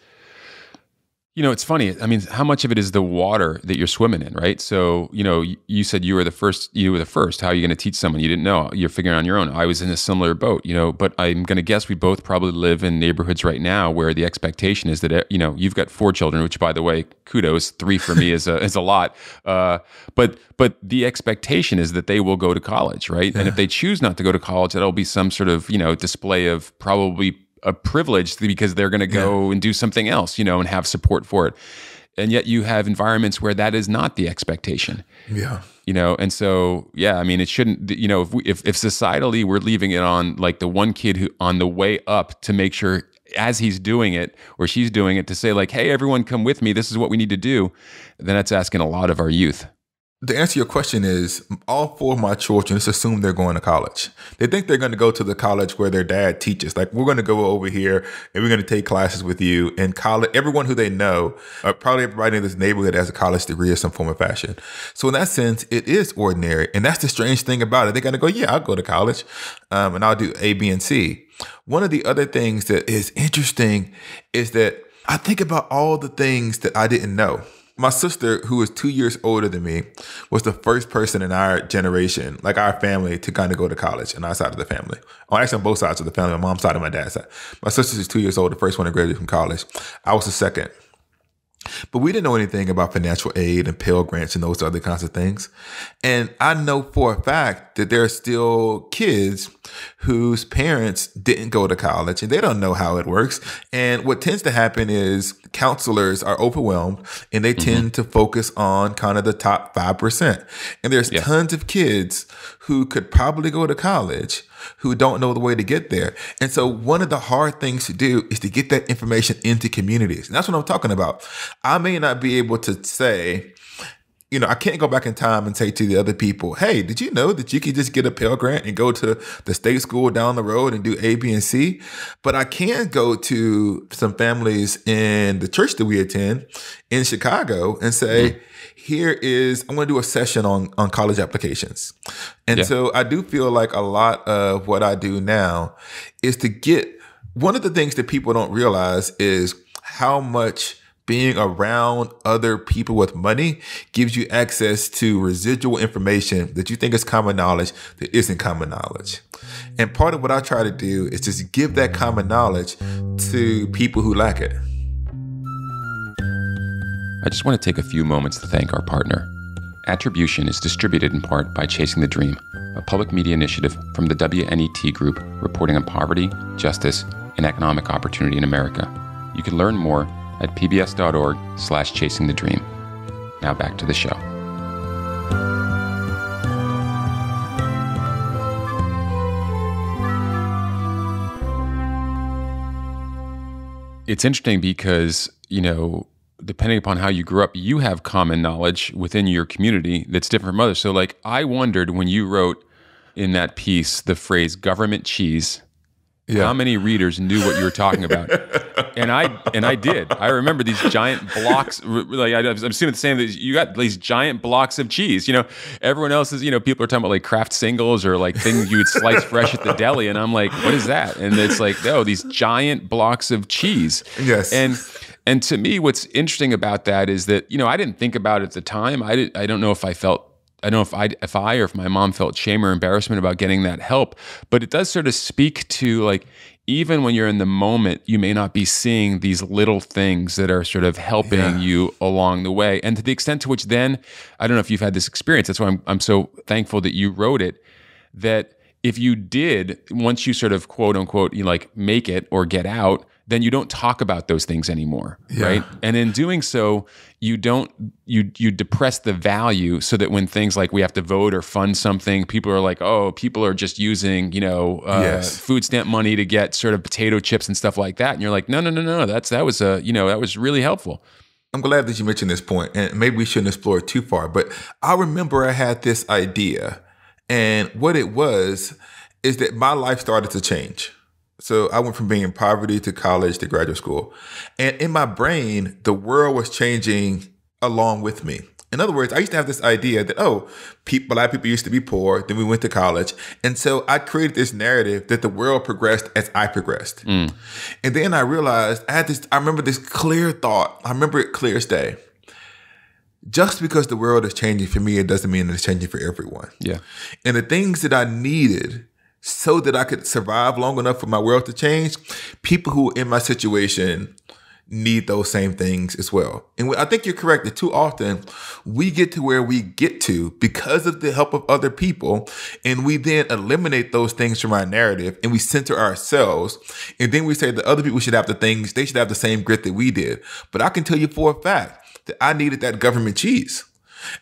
you know, it's funny. I mean, how much of it is the water that you're swimming in, right? So, you know, you said you were the first, you were the first. How are you going to teach someone you didn't know? You're figuring on your own. I was in a similar boat, you know, but I'm going to guess we both probably live in neighborhoods right now where the expectation is that, you know, you've got four children, which by the way, kudos, three for me is a, is a lot. Uh, but, but the expectation is that they will go to college, right? Yeah. And if they choose not to go to college, that'll be some sort of, you know, display of probably a privilege because they're going to go yeah. and do something else, you know, and have support for it. And yet you have environments where that is not the expectation. Yeah. You know, and so yeah, I mean, it shouldn't. You know, if we, if if societally we're leaving it on like the one kid who on the way up to make sure as he's doing it or she's doing it to say like, hey, everyone, come with me. This is what we need to do. Then that's asking a lot of our youth the answer to your question is all four of my children just assume they're going to college. They think they're going to go to the college where their dad teaches. Like we're going to go over here and we're going to take classes with you. And college, everyone who they know, uh, probably everybody in this neighborhood has a college degree of some form of fashion. So in that sense, it is ordinary. And that's the strange thing about it. They're going to go, yeah, I'll go to college, um, and I'll do A, B, and C. One of the other things that is interesting is that I think about all the things that I didn't know my sister, who is two years older than me, was the first person in our generation, like our family, to kind of go to college on our side of the family. Well, actually, on both sides of the family, my mom's side and my dad's side. My sister is two years old, the first one to graduate from college. I was the second. But we didn't know anything about financial aid and Pell Grants and those other kinds of things. And I know for a fact that there are still kids whose parents didn't go to college and they don't know how it works. And what tends to happen is counselors are overwhelmed and they mm-hmm. tend to focus on kind of the top 5%. And there's yeah. tons of kids who could probably go to college who don't know the way to get there. And so one of the hard things to do is to get that information into communities. And that's what I'm talking about. I may not be able to say, you know, I can't go back in time and say to the other people, hey, did you know that you could just get a Pell Grant and go to the state school down the road and do A, B, and C? But I can go to some families in the church that we attend in Chicago and say, mm-hmm here is I'm going to do a session on on college applications. And yeah. so I do feel like a lot of what I do now is to get one of the things that people don't realize is how much being around other people with money gives you access to residual information that you think is common knowledge that isn't common knowledge. And part of what I try to do is just give that common knowledge to people who lack it. I just want to take a few moments to thank our partner. Attribution is distributed in part by Chasing the Dream, a public media initiative from the WNET Group reporting on poverty, justice, and economic opportunity in America. You can learn more at pbs.org slash chasing the dream. Now back to the show. It's interesting because, you know, depending upon how you grew up, you have common knowledge within your community that's different from others. So, like, I wondered when you wrote in that piece the phrase government cheese, Yeah. how many readers knew what you were talking about? and I and I did. I remember these giant blocks. Like I, I'm assuming the same. that You got these giant blocks of cheese. You know, everyone else is. You know, people are talking about like Kraft Singles or like things you would slice fresh at the deli, and I'm like, what is that? And it's like, no, these giant blocks of cheese. Yes. And and to me, what's interesting about that is that you know I didn't think about it at the time. I did, I don't know if I felt. I don't know if I, if I or if my mom felt shame or embarrassment about getting that help, but it does sort of speak to like even when you're in the moment, you may not be seeing these little things that are sort of helping Yeah. you along the way. And to the extent to which then, I don't know if you've had this experience. That's why I'm, I'm so thankful that you wrote it. That if you did, once you sort of quote unquote, you like make it or get out, then you don't talk about those things anymore, Yeah. right? And in doing so, you don't you you depress the value so that when things like we have to vote or fund something, people are like, oh, people are just using you know uh, Yes. food stamp money to get sort of potato chips and stuff like that, and you're like, no, no, no, no, that's that was a you know that was really helpful. I'm glad that you mentioned this point, and maybe we shouldn't explore it too far. But I remember I had this idea, and what it was is that my life started to change. So I went from being in poverty to college to graduate school, and in my brain, the world was changing along with me. In other words, I used to have this idea that oh, people, black people used to be poor, then we went to college, and so I created this narrative that the world progressed as I progressed. Mm. And then I realized I had this. I remember this clear thought. I remember it clear as day. Just because the world is changing for me, it doesn't mean it's changing for everyone. Yeah, And the things that I needed so that I could survive long enough for my world to change, people who are in my situation need those same things as well. And I think you're correct that too often we get to where we get to because of the help of other people, and we then eliminate those things from our narrative and we center ourselves. And then we say that other people should have the things, they should have the same grit that we did. But I can tell you for a fact that I needed that government cheese.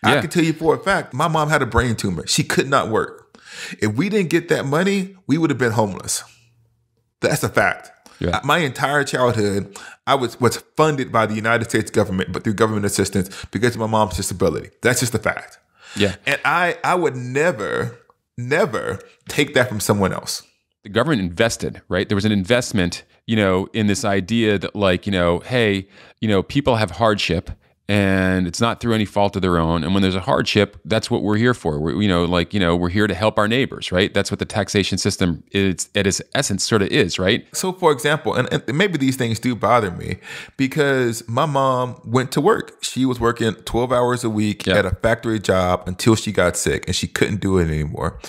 I can tell you for a fact, my mom had a brain tumor. She could not work. If we didn't get that money, we would have been homeless. That's a fact. Yeah. My entire childhood, I was was funded by the United States government, but through government assistance because of my mom's disability. That's just a fact. yeah. And I I would never, never take that from someone else. the government invested, right? There was an investment, you know, in this idea that like, you know, hey, you know, people have hardship and it's not through any fault of their own. And when there's a hardship, that's what we're here for. We're, you know, like, you know, we're here to help our neighbors, right? That's what the taxation system is at its essence sort of is, right? So, for example, and, and maybe these things do bother me because my mom went to work. She was working 12 hours a week Yeah. at a factory job until she got sick and she couldn't do it anymore.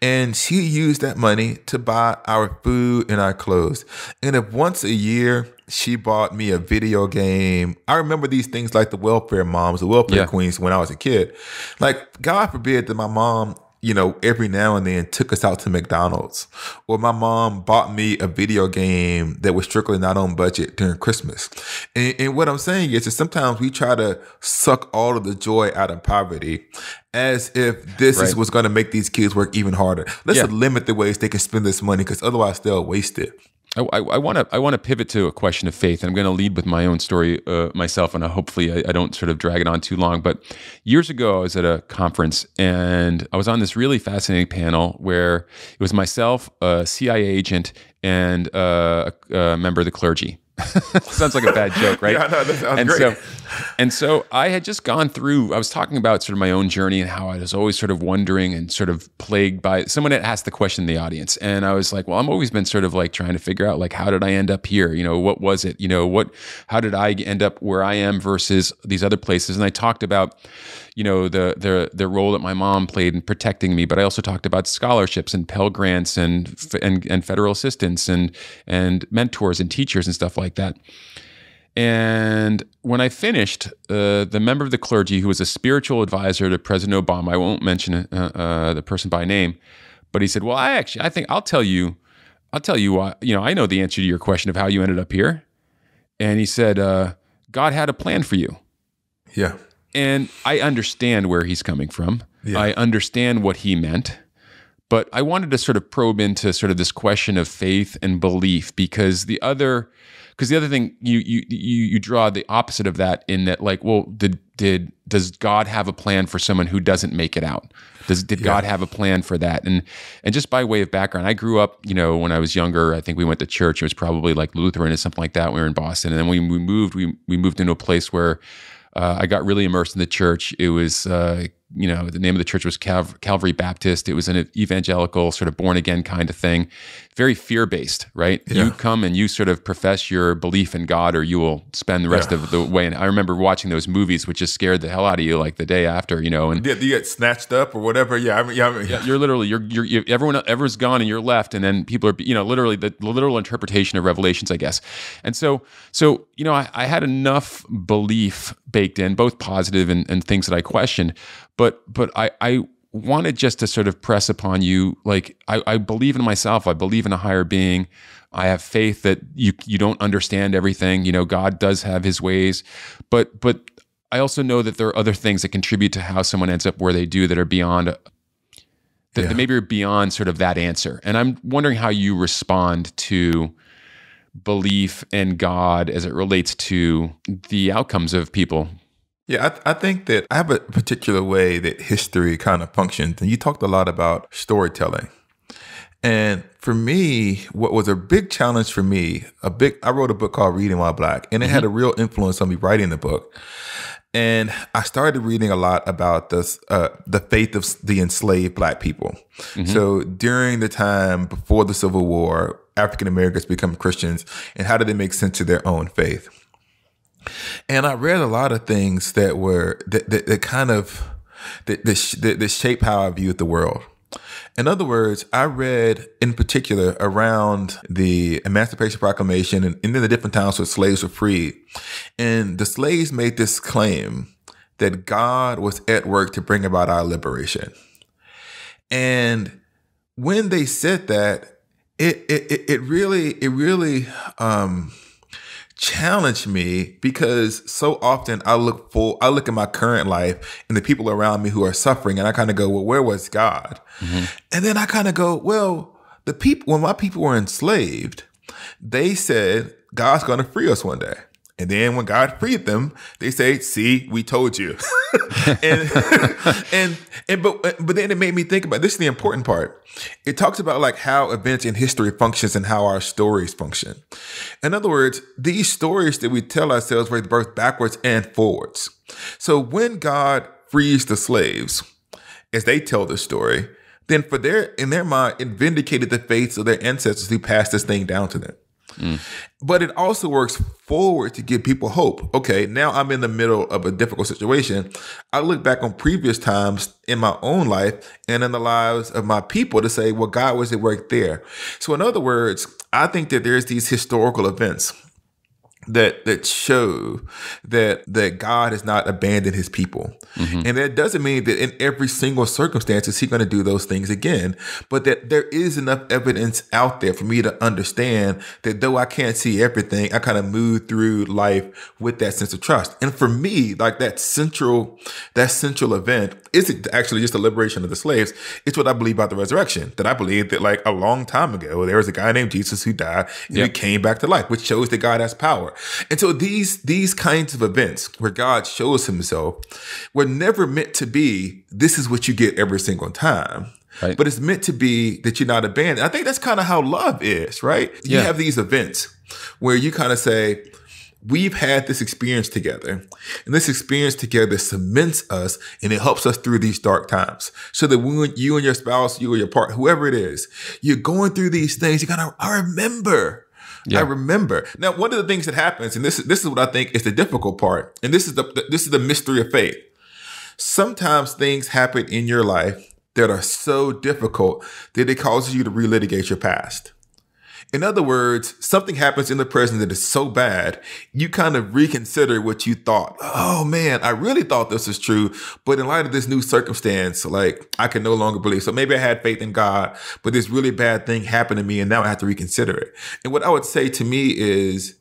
And she used that money to buy our food and our clothes. And if once a year, she bought me a video game. I remember these things like the welfare moms, the welfare Yeah. queens when I was a kid. Like, God forbid that my mom you know, every now and then took us out to McDonald's. Or my mom bought me a video game that was strictly not on budget during Christmas. And, and what I'm saying is that sometimes we try to suck all of the joy out of poverty as if this is Right. what's going to make these kids work even harder. Let's Yeah. limit the ways they can spend this money because otherwise they'll waste it. I want to I want to pivot to a question of faith, and I'm going to lead with my own story uh, myself, and I, hopefully I, I don't sort of drag it on too long. But years ago, I was at a conference, and I was on this really fascinating panel where it was myself, a CIA agent, and uh, a, a member of the clergy. Sounds like a bad joke, right? Yeah, no, that sounds and great. so and so I had just gone through, I was talking about sort of my own journey and how I was always sort of wondering and sort of plagued by someone had asked the question in the audience. And I was like, well, I'm always been sort of like trying to figure out like, how did I end up here? You know, what was it? You know, what, how did I end up where I am versus these other places? And I talked about, you know, the, the, the role that my mom played in protecting me, but I also talked about scholarships and Pell Grants and, and, and federal assistance and, and mentors and teachers and stuff like that. And when I finished, uh, the member of the clergy who was a spiritual advisor to President Obama, I won't mention uh, uh, the person by name, but he said, "Well, I actually, I think I'll tell you I'll tell you why. You know, I know the answer to your question of how you ended up here. And he said, uh, God had a plan for you. Yeah. And I understand where he's coming from. Yeah. I understand what he meant. But I wanted to sort of probe into sort of this question of faith and belief because the other because the other thing you you you you draw the opposite of that in that like well did did does God have a plan for someone who doesn't make it out? Does did God have a plan for that? And and just by way of background, I grew up, you know, when I was younger, I think we went to church. It was probably like Lutheran or something like that. We were in Boston, and then when we moved, we we moved into a place where uh, I got really immersed in the church. It was uh, you know, the name of the church was Calv- Calvary Baptist. It was an evangelical, sort of born again kind of thing, very fear based, right? Yeah. You come and you sort of profess your belief in God, or you will spend the rest Yeah. of the way. And I remember watching those movies, which just scared the hell out of you, like the day after, you know, and Did you get snatched up or whatever? Yeah, I mean, yeah, I mean, you're literally you're, you're you everyone everyone's gone and you're left and then people are you know literally the, the literal interpretation of revelations i guess and so so you know i, I had enough belief baked in both positive and, and things that i questioned but but i i wanted just to sort of press upon you like I, I believe in myself i believe in a higher being i have faith that you you don't understand everything you know god does have his ways but but I also know that there are other things that contribute to how someone ends up where they do that are beyond that, Yeah. that maybe are beyond sort of that answer. And I'm wondering how you respond to belief in God as it relates to the outcomes of people. Yeah, I, I think that I have a particular way that history kind of functions. And you talked a lot about storytelling. And for me, what was a big challenge for me, a big, I wrote a book called Reading While Black, and it had a real influence on me writing the book. And I started reading a lot about this, uh, the faith of the enslaved black people. So during the time before the Civil War, African Americans become Christians, and how did they make sense of their own faith? And I read a lot of things that were that that, that kind of that, that, sh- that that shape how I viewed the world. In other words, I read in particular around the Emancipation Proclamation and, and then the different times where slaves were freed. And the slaves made this claim that God was at work to bring about our liberation. And when they said that, it it, it really it really um challenged me because so often I look for I look at my current life and the people around me who are suffering and I kind of go, well, where was God? Mm-hmm. And then I kind of go, well, the people when my people were enslaved, they said God's going to free us one day. And then when God freed them, they say, "See, we told you." and and and but but then it made me think about this is the important part. It talks about like how events in history functions and how our stories function. In other words, these stories that we tell ourselves were both backwards and forwards. So when God frees the slaves, as they tell the story, then for their in their mind, it vindicated the faiths of their ancestors who passed this thing down to them. But it also works forward to give people hope. Okay, now I'm in the middle of a difficult situation. I look back on previous times in my own life and in the lives of my people to say, well, God was at work there. So, in other words, I think that there's these historical events that that show that that God has not abandoned his people. Mm-hmm. And that doesn't mean that in every single circumstance is he going to do those things again, but that there is enough evidence out there for me to understand that though I can't see everything, I kind of move through life with that sense of trust. And for me, like that central that central event isn't actually just the liberation of the slaves. It's what I believe about the resurrection. That I believe that like a long time ago, there was a guy named Jesus who died and Yep. he came back to life, which shows that God has power. And so these these kinds of events where God shows himself were never meant to be this is what you get every single time. Right. But it's meant to be that you're not abandoned. I think that's kind of how love is, right? You have these events where you kind of say, We've had this experience together, and this experience together cements us and it helps us through these dark times. So that when you and your spouse, you or your partner, whoever it is, you're going through these things, you gotta, I remember. Yeah. I remember. Now, one of the things that happens, and this is this is what I think is the difficult part, and this is the this is the mystery of faith. Sometimes things happen in your life that are so difficult that it causes you to relitigate your past. In other words, something happens in the present that is so bad, you kind of reconsider what you thought. Oh man, I really thought this was true, but in light of this new circumstance, like I can no longer believe. So maybe I had faith in God, but this really bad thing happened to me and now I have to reconsider it. And what I would say to me is,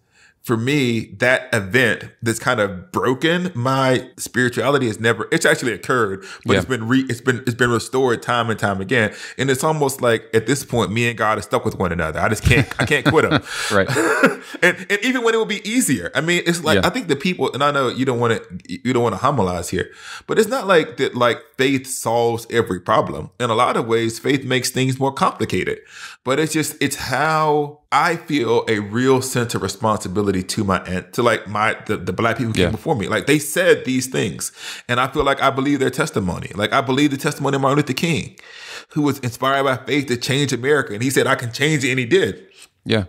for me, that event that's kind of broken my spirituality has never it's actually occurred, but yeah. it's been re, it's been it's been restored time and time again. And it's almost like at this point, me and God are stuck with one another. I just can't I can't quit him. right. and and even when it would be easier. I mean, it's like yeah. I think the people and I know you don't want to you don't want to homilize here, but it's not like that like faith solves every problem. In a lot of ways, faith makes things more complicated. But it's just it's how I feel a real sense of responsibility to my aunt, to like my the, the black people who came before me. Like they said these things, and I feel like I believe their testimony. Like I believe the testimony of Martin Luther King, who was inspired by faith to change America, and he said I can change it, and he did. Yeah.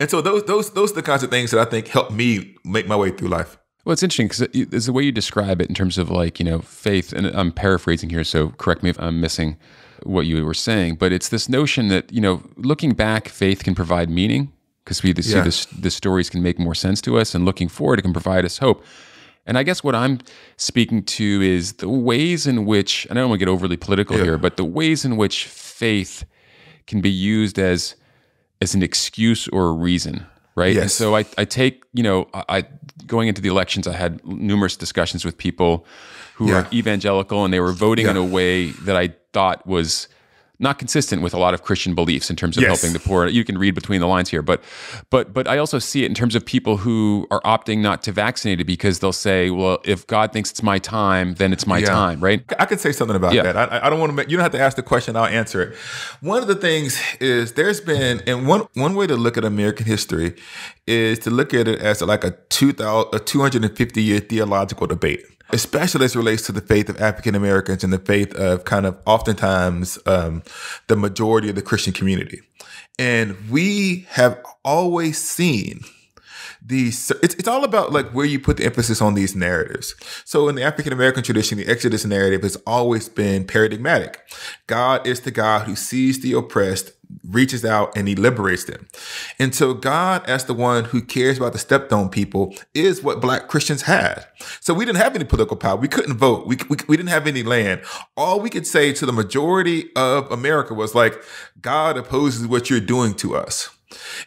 And so those those those are the kinds of things that I think help me make my way through life. Well, it's interesting because it's the way you describe it in terms of like you know faith, and I'm paraphrasing here, so correct me if I'm missing what you were saying, but it's this notion that you know, looking back, faith can provide meaning because we see yeah. the, the stories can make more sense to us, and looking forward, it can provide us hope. And I guess what I'm speaking to is the ways in which, and I don't want to get overly political yeah. here, but the ways in which faith can be used as as an excuse or a reason, right? Yes. And so I, I take, you know, I going into the elections, I had numerous discussions with people who yeah. are evangelical and they were voting yeah. in a way that I thought was not consistent with a lot of Christian beliefs in terms of yes. helping the poor. You can read between the lines here, but but but I also see it in terms of people who are opting not to vaccinate because they'll say, "Well, if God thinks it's my time, then it's my yeah. time." Right? I could say something about yeah. that. I, I don't want to. Make, you don't have to ask the question. I'll answer it. One of the things is there's been, and one one way to look at American history is to look at it as like a two thousand a two hundred and fifty year theological debate especially as relates to the faith of African Americans and the faith of kind of oftentimes um, the majority of the Christian community. And we have always seen these it's, it's all about like where you put the emphasis on these narratives so in the african american tradition the exodus narrative has always been paradigmatic god is the god who sees the oppressed reaches out and he liberates them. And so God, as the one who cares about the stepped on people, is what black Christians had. So we didn't have any political power. We couldn't vote. We, we, we didn't have any land. All we could say to the majority of America was like, God opposes what you're doing to us.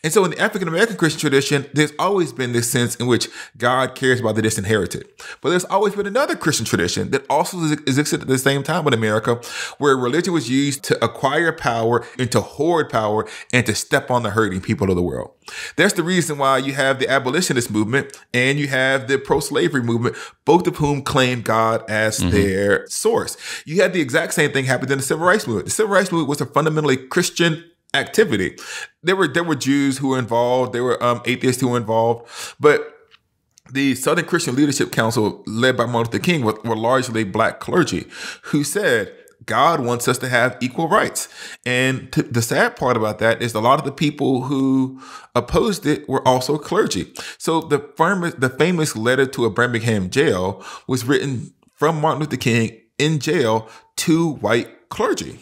And so in the African American Christian tradition, there's always been this sense in which God cares about the disinherited. But there's always been another Christian tradition that also existed at the same time in America, where religion was used to acquire power and to hoard power and to step on the hurting people of the world. That's the reason why you have the abolitionist movement and you have the pro-slavery movement, both of whom claim God as mm-hmm. their source. You had the exact same thing happen in the civil rights movement. The civil rights movement was a fundamentally Christian activity. There were there were Jews who were involved. There were um, atheists who were involved, but the Southern Christian Leadership Council, led by Martin Luther King, were, were largely black clergy who said. God wants us to have equal rights. And the sad part about that is a lot of the people who opposed it were also clergy. So the famous, the famous letter to a Birmingham jail was written from Martin Luther King in jail to white clergy.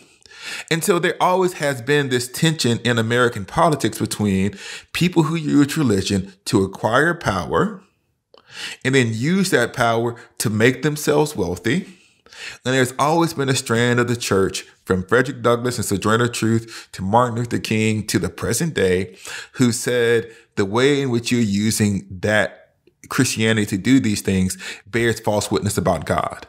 And so there always has been this tension in American politics between people who use religion to acquire power and then use that power to make themselves wealthy. And there's always been a strand of the church from Frederick Douglass and Sojourner Truth to Martin Luther King to the present day who said the way in which you're using that Christianity to do these things bears false witness about God.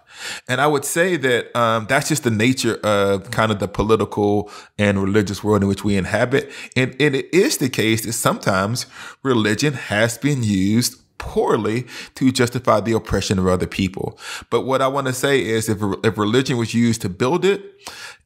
And I would say that um, that's just the nature of kind of the political and religious world in which we inhabit. And, and it is the case that sometimes religion has been used poorly to justify the oppression of other people. But what I want to say is if, if religion was used to build it,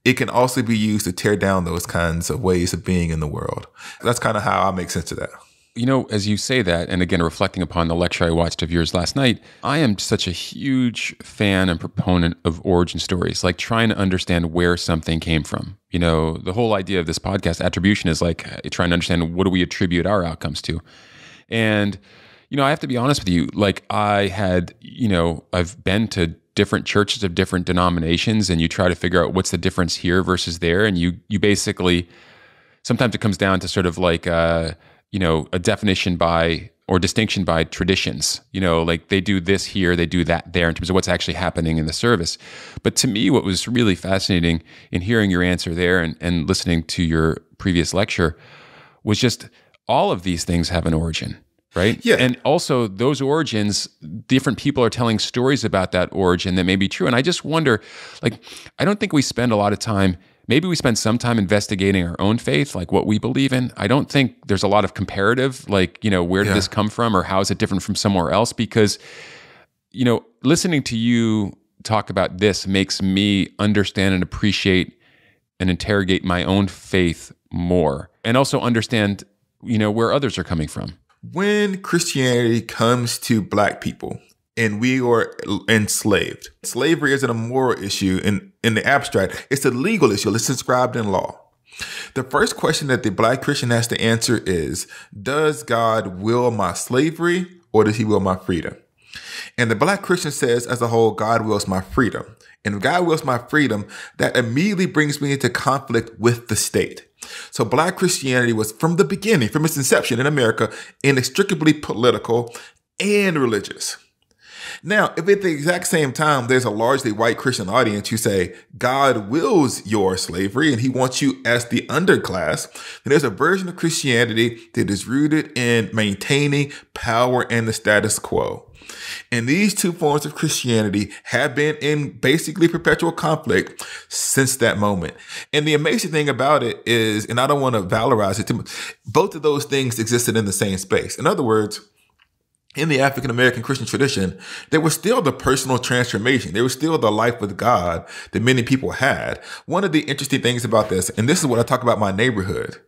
it can also be used to tear down those kinds of ways of being in the world. That's kind of how I make sense of that. You know, as you say that, and again, reflecting upon the lecture I watched of yours last night, I am such a huge fan and proponent of origin stories, like trying to understand where something came from. You know, the whole idea of this podcast, attribution, is like uh, trying to understand what do we attribute our outcomes to. And, you know, I have to be honest with you, like I had, you know, I've been to different churches of different denominations and you try to figure out what's the difference here versus there and you you basically sometimes it comes down to sort of like uh, you know a definition by or distinction by traditions. You know, like they do this here, they do that there in terms of what's actually happening in the service. But to me, what was really fascinating in hearing your answer there and, and listening to your previous lecture was just all of these things have an origin right? Yeah. And also those origins, different people are telling stories about that origin that may be true. And I just wonder, like, I don't think we spend a lot of time. Maybe we spend some time investigating our own faith, like what we believe in. I don't think there's a lot of comparative, like, you know, where did Yeah. this come from or how is it different from somewhere else? Because, you know, listening to you talk about this makes me understand and appreciate and interrogate my own faith more and also understand, you know, where others are coming from. when Christianity comes to black people and we are enslaved, slavery isn't a moral issue in, in the abstract, it's a legal issue. It's inscribed in law. The first question that the black Christian has to answer is Does God will my slavery or does he will my freedom? And the black Christian says, as a whole, God wills my freedom. And if God wills my freedom, that immediately brings me into conflict with the state. So black Christianity was from the beginning, from its inception in America, inextricably political and religious. Now, if at the exact same time there's a largely white Christian audience who say God wills your slavery and he wants you as the underclass, then there's a version of Christianity that is rooted in maintaining power and the status quo. And these two forms of Christianity have been in basically perpetual conflict since that moment. And the amazing thing about it is, and I don't want to valorize it too much, both of those things existed in the same space. In other words, in the African American Christian tradition, there was still the personal transformation. There was still the life with God that many people had. One of the interesting things about this, and this is what I talk about my neighborhood,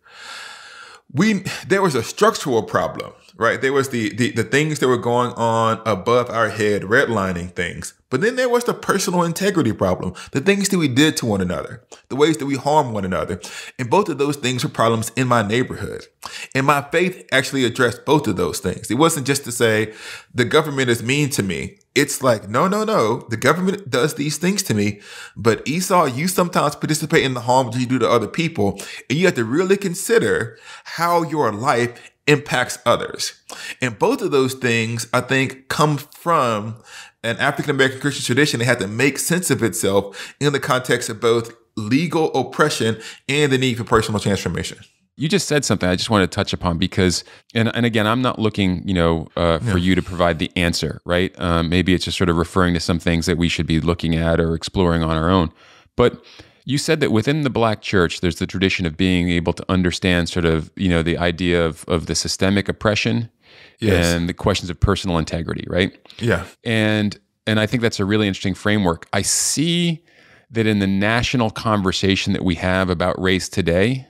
we there was a structural problem, right? There was the, the the things that were going on above our head, redlining things. But then there was the personal integrity problem, the things that we did to one another, the ways that we harm one another. And both of those things were problems in my neighborhood. And my faith actually addressed both of those things. It wasn't just to say the government is mean to me. It's like, no, no, no. The government does these things to me. But Esau, you sometimes participate in the harm that you do to other people. And you have to really consider how your life impacts others. And both of those things, I think, come from an African American Christian tradition that had to make sense of itself in the context of both legal oppression and the need for personal transformation. You just said something I just want to touch upon because, and, and again, I'm not looking, you know, uh, for you to provide the answer, right? Um, maybe it's just sort of referring to some things that we should be looking at or exploring on our own. But you said that within the black church, there's the tradition of being able to understand sort of, you know, the idea of, of the systemic oppression Yes. and the questions of personal integrity, right? Yeah. and and I think that's a really interesting framework. I see that in the national conversation that we have about race today,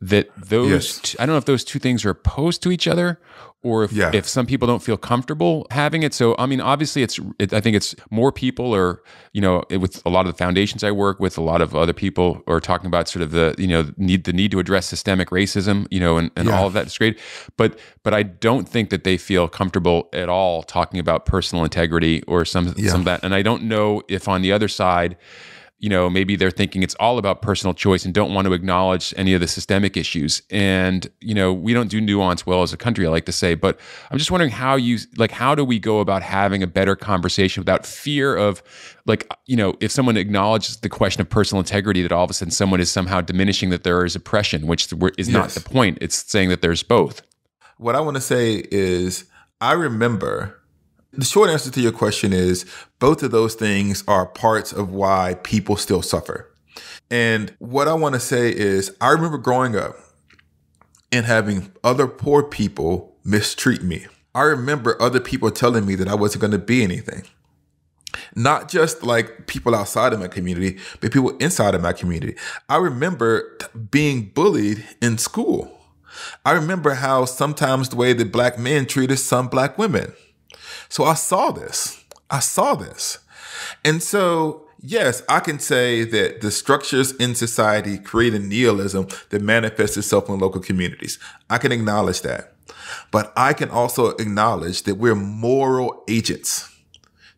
that those Yes. t- I don't know if those two things are opposed to each other or if Yeah. if some people don't feel comfortable having it. So I mean, obviously, it's it, I think it's more people or you know it- with a lot of the foundations I work with, a lot of other people are talking about sort of the you know need the need to address systemic racism, you know, and, and Yeah. all of that is great. But but I don't think that they feel comfortable at all talking about personal integrity or some Yeah. some of that. And I don't know if on the other side you know, maybe they're thinking it's all about personal choice and don't want to acknowledge any of the systemic issues. And, you know, we don't do nuance well as a country, I like to say. But I'm just wondering how you, like, how do we go about having a better conversation without fear of, like, you know, if someone acknowledges the question of personal integrity, that all of a sudden someone is somehow diminishing that there is oppression, which is not Yes. the point. It's saying that there's both. What I want to say is, I remember the short answer to your question is both of those things are parts of why people still suffer. And what I want to say is, I remember growing up and having other poor people mistreat me. I remember other people telling me that I wasn't going to be anything. Not just like people outside of my community, but people inside of my community. I remember being bullied in school. I remember how sometimes the way that black men treated some black women. So I saw this. I saw this. And so, yes, I can say that the structures in society create a nihilism that manifests itself in local communities. I can acknowledge that. But I can also acknowledge that we're moral agents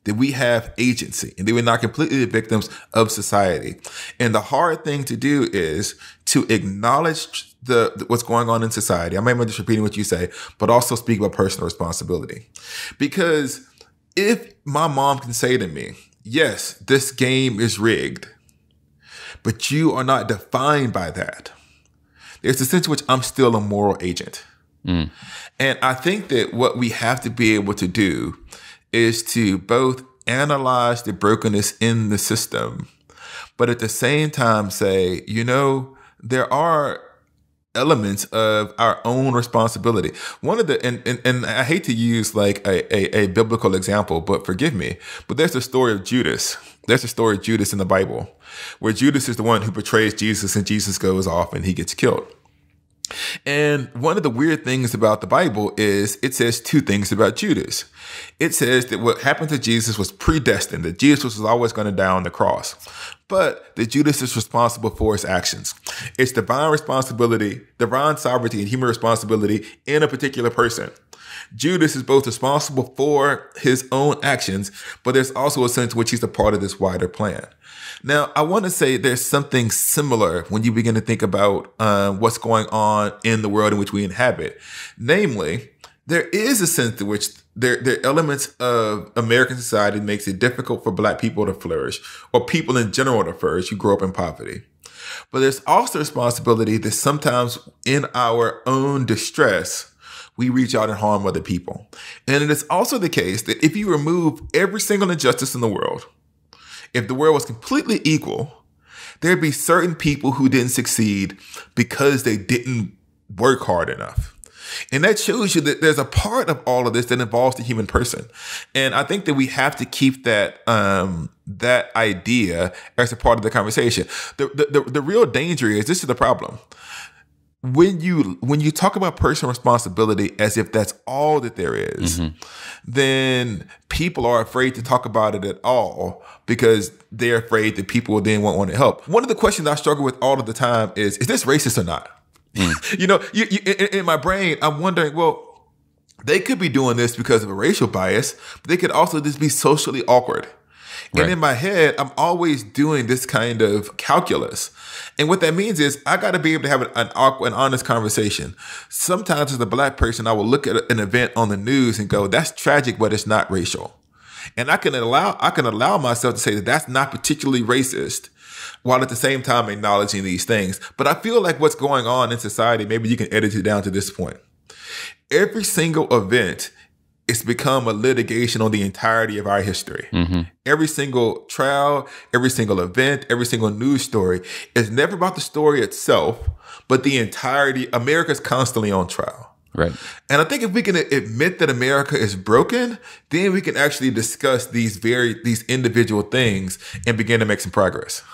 that we have agency and that we're not completely the victims of society. And the hard thing to do is to acknowledge the, the, what's going on in society. I may be just repeating what you say, but also speak about personal responsibility. Because if my mom can say to me, yes, this game is rigged, but you are not defined by that. There's a sense in which I'm still a moral agent. Mm. And I think that what we have to be able to do is to both analyze the brokenness in the system, but at the same time say, you know, there are elements of our own responsibility. One of the and and, and I hate to use like a, a, a, biblical example, but forgive me, but there's the story of Judas. There's the story of Judas in the Bible, where Judas is the one who betrays Jesus and Jesus goes off and he gets killed. And one of the weird things about the Bible is it says two things about Judas. It says that what happened to Jesus was predestined, that Jesus was always going to die on the cross, but that Judas is responsible for his actions. It's divine responsibility, divine sovereignty, and human responsibility in a particular person. Judas is both responsible for his own actions, but there's also a sense in which he's a part of this wider plan. Now, I want to say there's something similar when you begin to think about uh, what's going on in the world in which we inhabit. Namely, there is a sense in which there, there are elements of American society makes it difficult for black people to flourish or people in general to flourish who grow up in poverty. But there's also responsibility that sometimes in our own distress, we reach out and harm other people. And it is also the case that if you remove every single injustice in the world, if the world was completely equal, there'd be certain people who didn't succeed because they didn't work hard enough. And that shows you that there's a part of all of this that involves the human person. And I think that we have to keep that um, that idea as a part of the conversation. The, the, the, the real danger is this is the problem when you when you talk about personal responsibility as if that's all that there is, mm-hmm. then people are afraid to talk about it at all because they're afraid that people will then won't want to help. One of the questions I struggle with all of the time is: Is this racist or not? Mm. you know, you, you, in, in my brain, I'm wondering, well. They could be doing this because of a racial bias, but they could also just be socially awkward. Right. And in my head, I'm always doing this kind of calculus. And what that means is I got to be able to have an, an awkward and honest conversation. Sometimes as a black person, I will look at an event on the news and go, that's tragic, but it's not racial. And I can allow, I can allow myself to say that that's not particularly racist while at the same time acknowledging these things. But I feel like what's going on in society, maybe you can edit it down to this point. Every single event it's become a litigation on the entirety of our history. Mm-hmm. Every single trial, every single event, every single news story is never about the story itself, but the entirety. America's constantly on trial. Right. And I think if we can admit that America is broken, then we can actually discuss these very these individual things and begin to make some progress.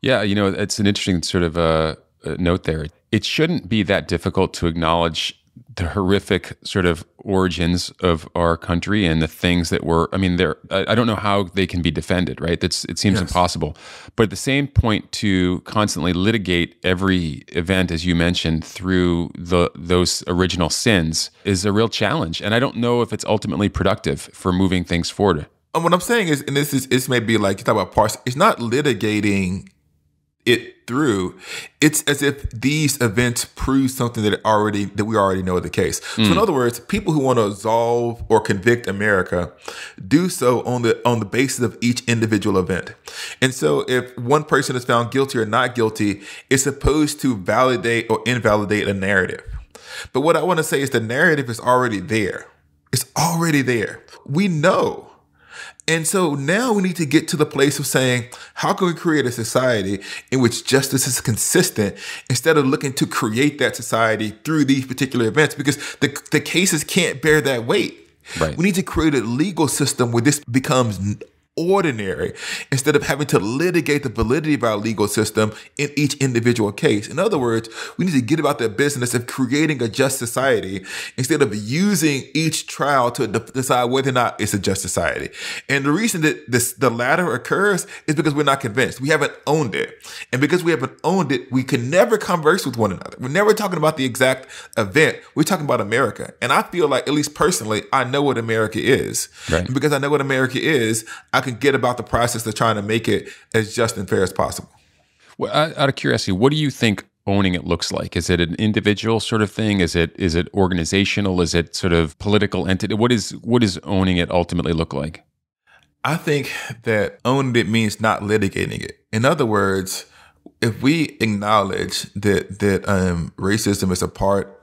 Yeah, you know, it's an interesting sort of uh, note there. It shouldn't be that difficult to acknowledge the horrific sort of origins of our country and the things that were i mean there i don't know how they can be defended right? That's it seems yes. impossible. But at the same point to constantly litigate every event as you mentioned through the those original sins is a real challenge. And i don't know if it's ultimately productive for moving things forward. And what i'm saying is and this is this may be like you talk about parts it's not litigating it through, it's as if these events prove something that already that we already know is the case. Mm. So in mm. other words, people who want to absolve or convict America do so on the on the basis of each individual event. And so if one person is found guilty or not guilty, it's supposed to validate or invalidate a narrative. But what I want to say is the narrative is already there. It's already there. We know and so now we need to get to the place of saying, how can we create a society in which justice is consistent instead of looking to create that society through these particular events? Because the, the cases can't bear that weight. Right. We need to create a legal system where this becomes ordinary instead of having to litigate the validity of our legal system in each individual case. In other words, we need to get about the business of creating a just society instead of using each trial to de- decide whether or not it's a just society. And the reason that this the latter occurs is because we're not convinced. We haven't owned it. And because we haven't owned it, we can never converse with one another. We're never talking about the exact event. We're talking about America. And I feel like, at least personally, I know what America is. Right. And because I know what America is, I can get about the process of trying to make it as just and fair as possible. Well, out of curiosity, what do you think owning it looks like? Is it an individual sort of thing? Is it is it organizational? Is it sort of political entity? What is what does owning it ultimately look like? I think that owning it means not litigating it. In other words, if we acknowledge that that um, racism is a part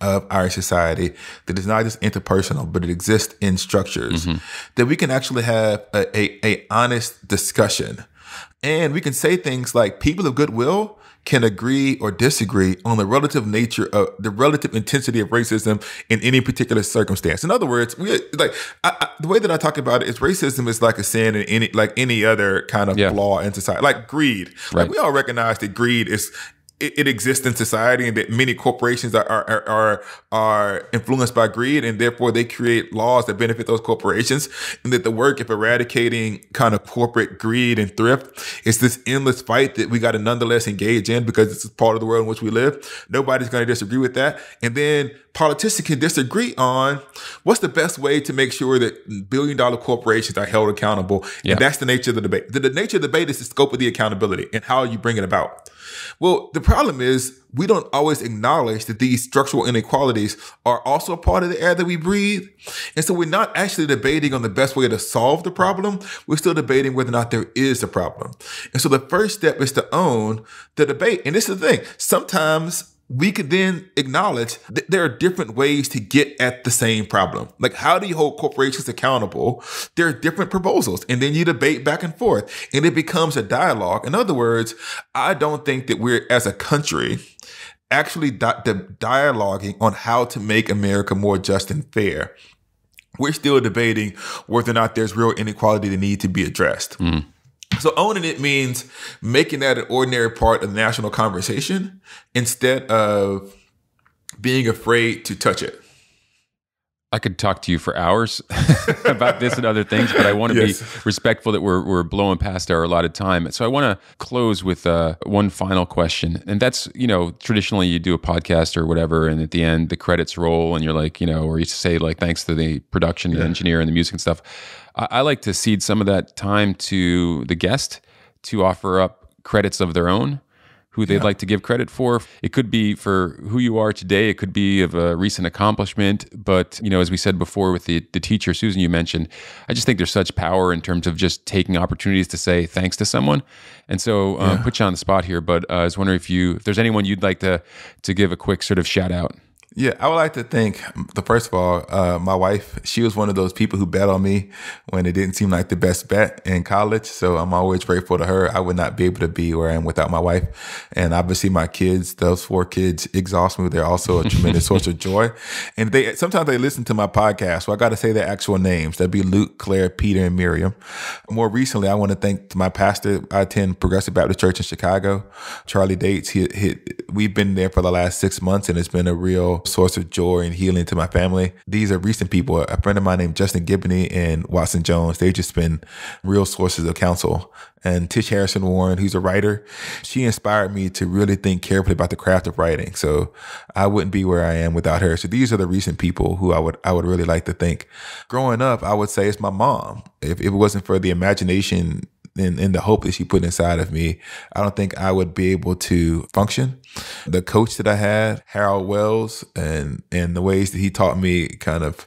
of our society that is not just interpersonal, but it exists in structures, mm-hmm. that we can actually have a, a, a honest discussion. And we can say things like people of goodwill can agree or disagree on the relative nature of the relative intensity of racism in any particular circumstance. In other words, we like I, I, the way that I talk about it is racism is like a sin in any like any other kind of yeah. flaw in society, like greed. Right. Like we all recognize that greed is it, it, exists in society and that many corporations are, are, are, are influenced by greed and therefore they create laws that benefit those corporations and that the work of eradicating kind of corporate greed and thrift is this endless fight that we got to nonetheless engage in because it's part of the world in which we live. Nobody's going to disagree with that. And then politicians can disagree on what's the best way to make sure that billion dollar corporations are held accountable. And that's the nature of the debate. The, the nature of the debate is the scope of the accountability and how you bring it about. Well, the problem is we don't always acknowledge that these structural inequalities are also a part of the air that we breathe. And so we're not actually debating on the best way to solve the problem. We're still debating whether or not there is a problem. And so the first step is to own the debate. And this is the thing. Sometimes we could then acknowledge that there are different ways to get at the same problem. Like, how do you hold corporations accountable? There are different proposals, and then you debate back and forth, and it becomes a dialogue. In other words, I don't think that we're, as a country, actually di- dialoguing on how to make America more just and fair. We're still debating whether or not there's real inequality that need to be addressed. Mm. So owning it means making that an ordinary part of the national conversation instead of being afraid to touch it. I could talk to you for hours about this and other things, but I want to yes. be respectful that we're, we're blowing past our allotted time. So I want to close with uh, one final question. And that's, you know, traditionally you do a podcast or whatever, and at the end the credits roll and you're like, you know, or you say like, thanks to the production, yeah. engineer, and the music and stuff. I, I like to cede some of that time to the guest to offer up credits of their own who they'd yeah. like to give credit for. It could be for who you are today. It could be of a recent accomplishment. But, you know, as we said before with the, the teacher, Susan, you mentioned, I just think there's such power in terms of just taking opportunities to say thanks to someone. And so uh, yeah. put you on the spot here, but uh, I was wondering if you, if there's anyone you'd like to, to give a quick sort of shout out. Yeah, I would like to thank the first of all, uh, my wife. She was one of those people who bet on me when it didn't seem like the best bet in college. So I'm always grateful to her. I would not be able to be where I am without my wife. And obviously, my kids, those four kids, exhaust me. They're also a tremendous source of joy. And they sometimes they listen to my podcast, so I got to say their actual names. That'd be Luke, Claire, Peter, and Miriam. More recently, I want to thank my pastor. I attend Progressive Baptist Church in Chicago, Charlie Dates. He, he, we've been there for the last six months, and it's been a real source of joy and healing to my family. These are recent people. A friend of mine named Justin Giboney and Watson Jones. They've just been real sources of counsel. And Tish Harrison Warren, who's a writer, she inspired me to really think carefully about the craft of writing. So I wouldn't be where I am without her. So these are the recent people who I would I would really like to thank. Growing up, I would say it's my mom. If, if it wasn't for the imagination and the hope that she put inside of me, I don't think I would be able to function. The coach that I had, Harold Wells, and and the ways that he taught me kind of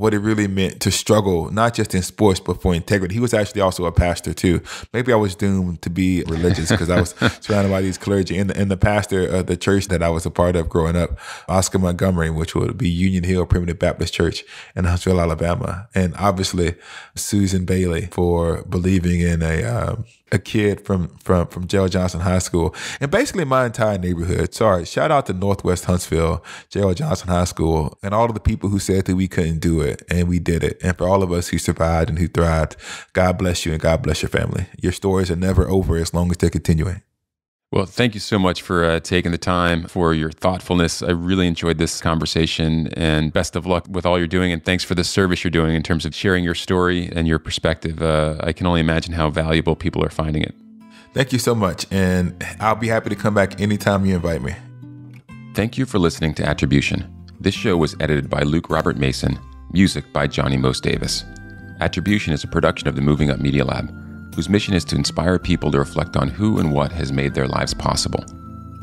what it really meant to struggle, not just in sports, but for integrity. He was actually also a pastor too. Maybe I was doomed to be religious because I was surrounded by these clergy. And, and the pastor of the church that I was a part of growing up, Oscar Montgomery, which would be Union Hill Primitive Baptist Church in Huntsville, Alabama. And obviously Susan Bailey for believing in a, um, a kid from from from J.O. Johnson High School, and basically my entire neighborhood. Sorry, shout out to Northwest Huntsville, J.O. Johnson High School, and all of the people who said that we couldn't do it, and we did it. And for all of us who survived and who thrived, God bless you and God bless your family. Your stories are never over as long as they're continuing. Well, thank you so much for uh, taking the time for your thoughtfulness. I really enjoyed this conversation and best of luck with all you're doing. And thanks for the service you're doing in terms of sharing your story and your perspective. Uh, I can only imagine how valuable people are finding it. Thank you so much. And I'll be happy to come back anytime you invite me. Thank you for listening to Attribution. This show was edited by Luke Robert Mason, music by Johnny Most Davis. Attribution is a production of the Moving Up Media Lab whose mission is to inspire people to reflect on who and what has made their lives possible.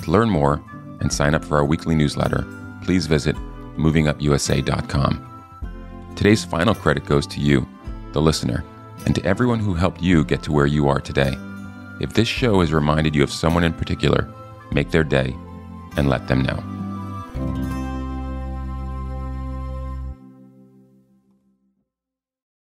To learn more and sign up for our weekly newsletter, please visit movingupusa.com. Today's final credit goes to you, the listener, and to everyone who helped you get to where you are today. If this show has reminded you of someone in particular, make their day and let them know.